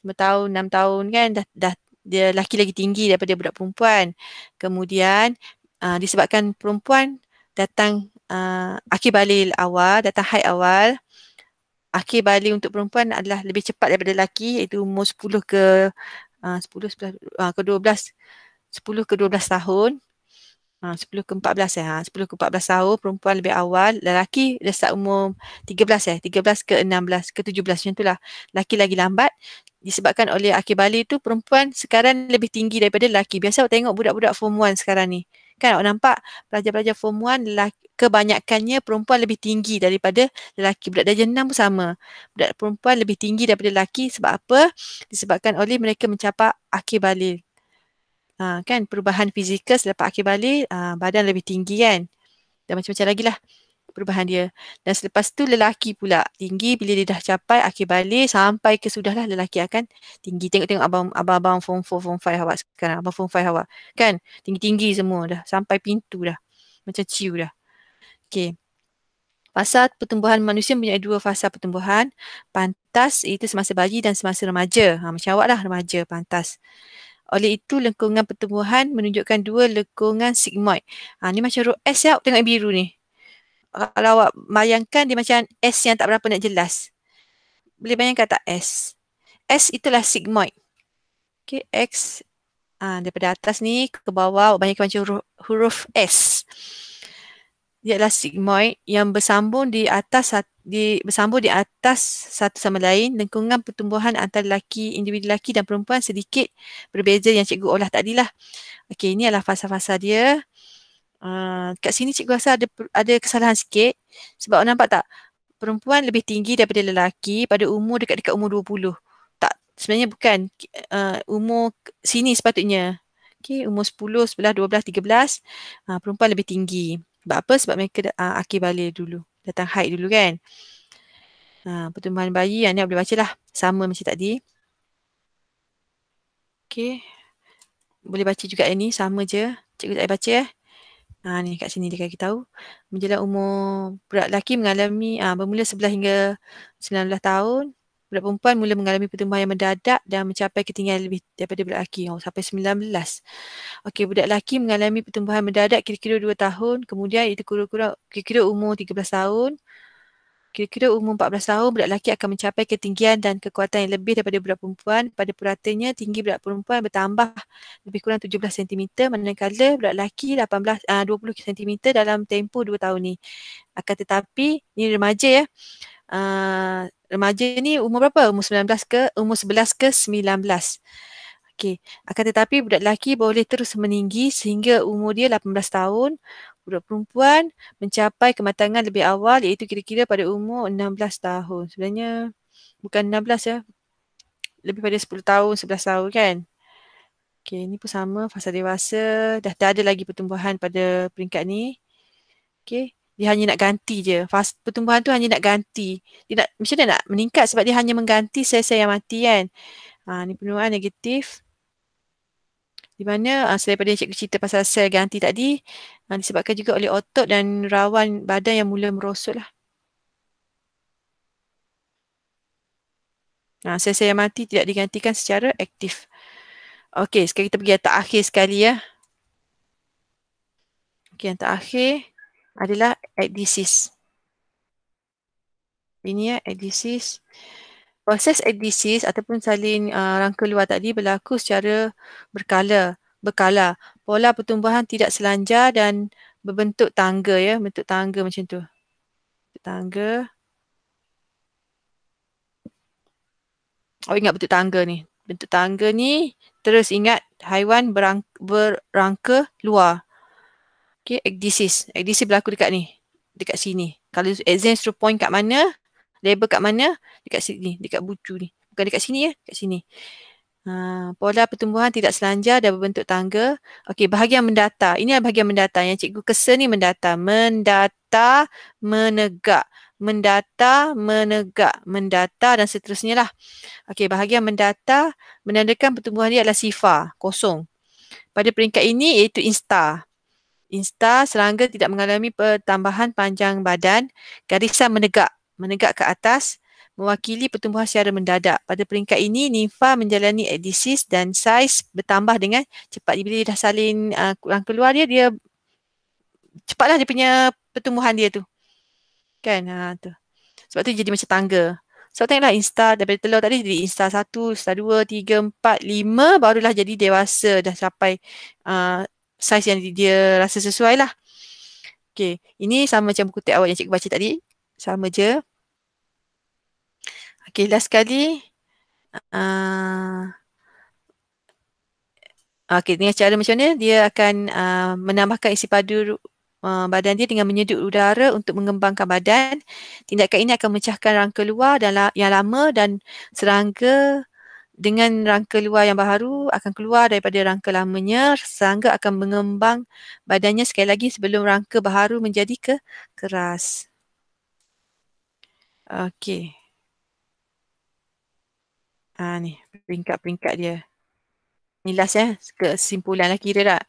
5 tahun, 6 tahun kan dah, dah dia laki lagi tinggi daripada budak perempuan. Kemudian uh, disebabkan perempuan datang uh, akhir balil awal, datang haid awal, akhir balik untuk perempuan adalah lebih cepat daripada lelaki iaitu umur 10 ke uh, 10 11 uh, ke 12 10 ke 12 tahun. Ha, 10 ke 14 eh. Ha, 10 ke 14 tahun perempuan lebih awal. Lelaki dia start umur 13 eh. 13 ke 16 ke 17 macam itulah. Lelaki lagi lambat. Disebabkan oleh akhir balik tu perempuan sekarang lebih tinggi daripada lelaki. Biasa awak tengok budak-budak form 1 sekarang ni. Kan awak nampak pelajar-pelajar form 1 lelaki, kebanyakannya perempuan lebih tinggi daripada lelaki. Budak darjah 6 pun sama. Budak perempuan lebih tinggi daripada lelaki sebab apa? Disebabkan oleh mereka mencapai akhir balik. Ha, kan perubahan fizikal selepas akhir balik ha, badan lebih tinggi kan. Dan macam-macam lagi lah perubahan dia. Dan selepas tu lelaki pula tinggi bila dia dah capai akhir balik sampai ke sudahlah lelaki akan tinggi. Tengok-tengok abang, abang-abang form 4, form 5 awak sekarang. Abang form 5 awak. Kan tinggi-tinggi semua dah sampai pintu dah. Macam ciu dah. Okay. Fasa pertumbuhan manusia mempunyai dua fasa pertumbuhan. Pantas itu semasa bayi dan semasa remaja. Ha, macam awak lah remaja pantas. Oleh itu lengkungan pertumbuhan menunjukkan dua lengkungan sigmoid. Ha, ni macam roh S ya, tengok biru ni. Kalau awak bayangkan dia macam S yang tak berapa nak jelas. Boleh bayangkan tak S? S itulah sigmoid. Okay, X ha, daripada atas ni ke bawah bayangkan macam huruf, huruf S. Dia adalah sigmoid yang bersambung di atas di bersambung di atas satu sama lain lengkungan pertumbuhan antara lelaki individu lelaki dan perempuan sedikit berbeza yang cikgu olah tadi lah. Okey, ini adalah fasa-fasa dia. Uh, kat sini cikgu rasa ada ada kesalahan sikit sebab nampak tak perempuan lebih tinggi daripada lelaki pada umur dekat-dekat umur 20. Tak, sebenarnya bukan uh, umur sini sepatutnya. Okey, umur 10, 11, 12, 13 uh, perempuan lebih tinggi. Sebab apa? Sebab mereka uh, akhir balik dulu datang haid dulu kan. Ha, pertumbuhan bayi yang ni boleh baca lah. Sama macam tadi. Okay. Boleh baca juga yang ni. Sama je. Cikgu tak baca eh. Ha, ni kat sini dia kata tahu. Menjelang umur budak lelaki mengalami ha, bermula 11 hingga 19 tahun. Budak perempuan mula mengalami pertumbuhan yang mendadak dan mencapai ketinggian lebih daripada budak lelaki. Oh, sampai 19. Okey, budak lelaki mengalami pertumbuhan mendadak kira-kira 2 tahun. Kemudian itu kurang-kurang kira-kira umur 13 tahun. Kira-kira umur 14 tahun, budak lelaki akan mencapai ketinggian dan kekuatan yang lebih daripada budak perempuan. Pada puratanya, tinggi budak perempuan bertambah lebih kurang 17 cm manakala budak lelaki 18, uh, 20 cm dalam tempoh 2 tahun ni. Akan tetapi, ni remaja ya. Uh, remaja ni umur berapa? Umur 19 ke umur 11 ke 19. Okey. Akan tetapi budak lelaki boleh terus meninggi sehingga umur dia 18 tahun. Budak perempuan mencapai kematangan lebih awal iaitu kira-kira pada umur 16 tahun. Sebenarnya bukan 16 ya. Lebih pada 10 tahun, 11 tahun kan. Okey, ini pun sama fasa dewasa. Dah tak ada lagi pertumbuhan pada peringkat ni. Okey dia hanya nak ganti je. Fas pertumbuhan tu hanya nak ganti. Dia nak, macam mana nak meningkat sebab dia hanya mengganti sel-sel yang mati kan. Ha, ni penuaan negatif. Di mana uh, selain pada cikgu cerita pasal sel ganti tadi, uh, disebabkan juga oleh otot dan rawan badan yang mula merosot lah. Ha, sel-sel yang mati tidak digantikan secara aktif. Okey, sekarang kita pergi yang terakhir sekali ya. Okey, yang terakhir adalah ekdisis. Ini ya, ekdisis. Proses ekdisis ataupun salin uh, rangka luar tadi berlaku secara berkala. Berkala. Pola pertumbuhan tidak selanjar dan berbentuk tangga ya. Bentuk tangga macam tu. Tangga. Oh ingat bentuk tangga ni. Bentuk tangga ni terus ingat haiwan berang, berangka luar. Okay, ekdisis. Ekdisis berlaku dekat ni. Dekat sini. Kalau exam suruh point kat mana, label kat mana, dekat sini. Dekat bucu ni. Bukan dekat sini ya, dekat sini. Ha, pola pertumbuhan tidak selanjar dan berbentuk tangga. Okey, bahagian mendata. Ini adalah bahagian mendata. Yang cikgu kesa ni mendata. Mendata, menegak. Mendata, menegak. Mendata dan seterusnya lah. Okey, bahagian mendata menandakan pertumbuhan dia adalah sifar, kosong. Pada peringkat ini iaitu instar. Insta serangga tidak mengalami pertambahan panjang badan, garisan menegak, menegak ke atas, mewakili pertumbuhan secara mendadak. Pada peringkat ini, nimfa menjalani edisis dan saiz bertambah dengan cepat. Bila dia dah salin uh, keluar dia, dia cepatlah dia punya pertumbuhan dia tu. Kan? Ha, tu. Sebab tu jadi macam tangga. So tengoklah instar daripada telur tadi jadi instar satu, instar dua, tiga, empat, lima barulah jadi dewasa dah sampai uh, saiz yang dia rasa sesuai lah. Okay, ini sama macam buku awak yang cikgu baca tadi. Sama je. Okay, last sekali. Uh, okay, dengan cara macam ni dia akan uh, menambahkan isi padu uh, badan dia dengan menyedut udara untuk mengembangkan badan. Tindakan ini akan memecahkan rangka luar dan la- yang lama dan serangga dengan rangka luar yang baru akan keluar daripada rangka lamanya. Serangga akan mengembang badannya sekali lagi sebelum rangka baru menjadi ke keras. Okey. Ah ni peringkat-peringkat dia. Ni last ya, kesimpulan lah kira tak.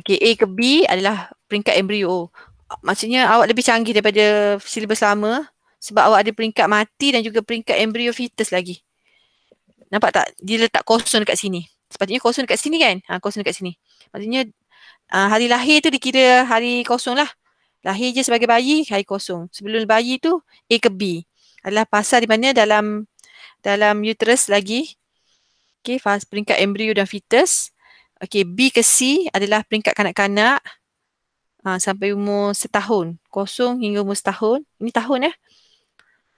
Okey, A ke B adalah peringkat embrio. Maksudnya awak lebih canggih daripada silibus lama sebab awak ada peringkat mati dan juga peringkat embrio fetus lagi. Nampak tak? Dia letak kosong dekat sini. Sepatutnya kosong dekat sini kan? Ha, kosong dekat sini. Maksudnya uh, hari lahir tu dikira hari kosong lah. Lahir je sebagai bayi, hari kosong. Sebelum bayi tu A ke B. Adalah pasal di mana dalam dalam uterus lagi Okay, faz peringkat embrio dan fetus. Okay, B ke C adalah peringkat kanak-kanak ha, sampai umur setahun. Kosong hingga umur setahun. Ini tahun eh.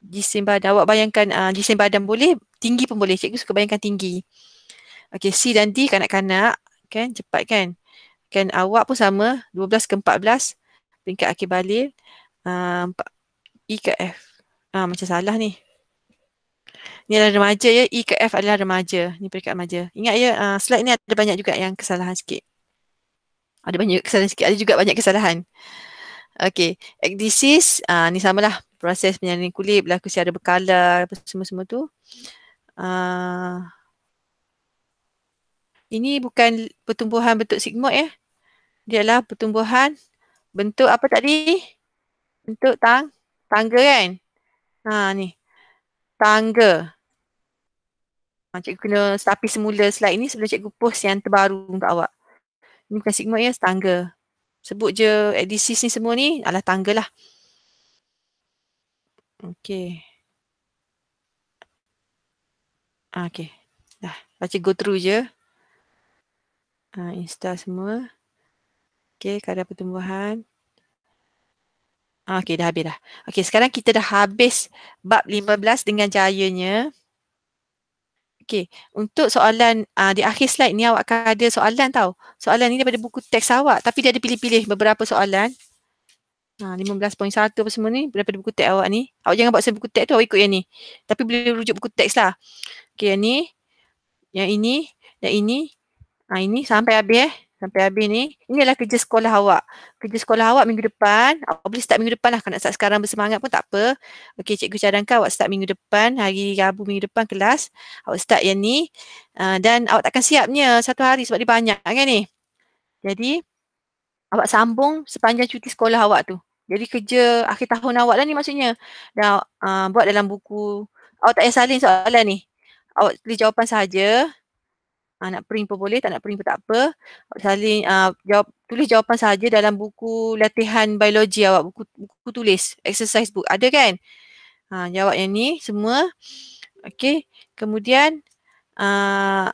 Jisim badan. Awak bayangkan uh, jisim badan boleh, tinggi pun boleh. Cikgu suka bayangkan tinggi. Okay, C dan D kanak-kanak. Kan, cepat kan. Kan awak pun sama, 12 ke 14. Peringkat akhir balik. Uh, e ke F. Ah, macam salah ni. Ni adalah remaja ya. E ke F adalah remaja. Ni peringkat remaja. Ingat ya, uh, slide ni ada banyak juga yang kesalahan sikit. Ada banyak kesalahan sikit. Ada juga banyak kesalahan. Okay. Ekdisis. Uh, ni samalah. Proses penyaringan kulit. Berlaku secara berkala. Semua-semua tu. Uh, ini bukan pertumbuhan bentuk sigmoid ya. Dia adalah pertumbuhan bentuk apa tadi? Bentuk tang tangga kan? Ha ni. Tangga. Ha, cikgu kena stapi semula slide ini sebelum cikgu post yang terbaru untuk awak. Ini bukan sigma ya, tangga. Sebut je edisis ni semua ni adalah tangga lah. Okay. Ha, okay. Dah, baca go through je. Ha, insta semua. Okay, kadar pertumbuhan. Ha, okay, dah habis dah. Okay, sekarang kita dah habis bab 15 dengan jayanya. Okay, untuk soalan uh, di akhir slide ni awak akan ada soalan tau. Soalan ni daripada buku teks awak tapi dia ada pilih-pilih beberapa soalan. Ha, 15.1 apa semua ni daripada buku teks awak ni. Awak jangan buat buku teks tu, awak ikut yang ni. Tapi boleh rujuk buku teks lah. Okay, yang ni, yang ini, dan ini. Ha, ini sampai habis eh sampai habis ni. Ini adalah kerja sekolah awak. Kerja sekolah awak minggu depan. Awak boleh start minggu depan lah. Kalau nak start sekarang bersemangat pun tak apa. Okey, cikgu cadangkan awak start minggu depan. Hari Rabu minggu depan kelas. Awak start yang ni. Uh, dan awak takkan siapnya satu hari sebab dia banyak kan ni. Jadi, awak sambung sepanjang cuti sekolah awak tu. Jadi kerja akhir tahun awak lah ni maksudnya. Dan uh, buat dalam buku. Awak tak payah salin soalan ni. Awak tulis jawapan saja. Uh, nak print pun boleh, tak nak print pun tak apa. Saling uh, jawab, tulis jawapan saja dalam buku latihan biologi awak, buku, buku tulis, exercise book. Ada kan? Uh, jawab yang ni semua. Okay. Kemudian uh,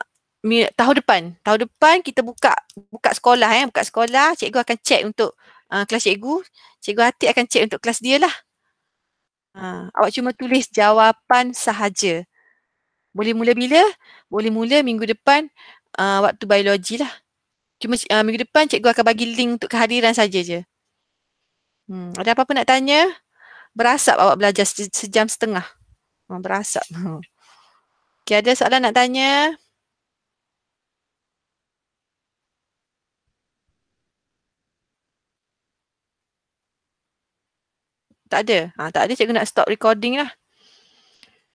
tahun depan, tahun depan kita buka buka sekolah eh, buka sekolah, cikgu akan check untuk uh, kelas cikgu, cikgu hati akan check untuk kelas dia lah. Uh, awak cuma tulis jawapan sahaja. Boleh mula bila? Boleh mula minggu depan uh, waktu biologi lah. Cuma uh, minggu depan cikgu akan bagi link untuk kehadiran saja je. Hmm, ada apa-apa nak tanya? Berasap awak belajar se sejam setengah. Oh, berasap. Okay, ada soalan nak tanya? Tak ada? Ha, tak ada cikgu nak stop recording lah.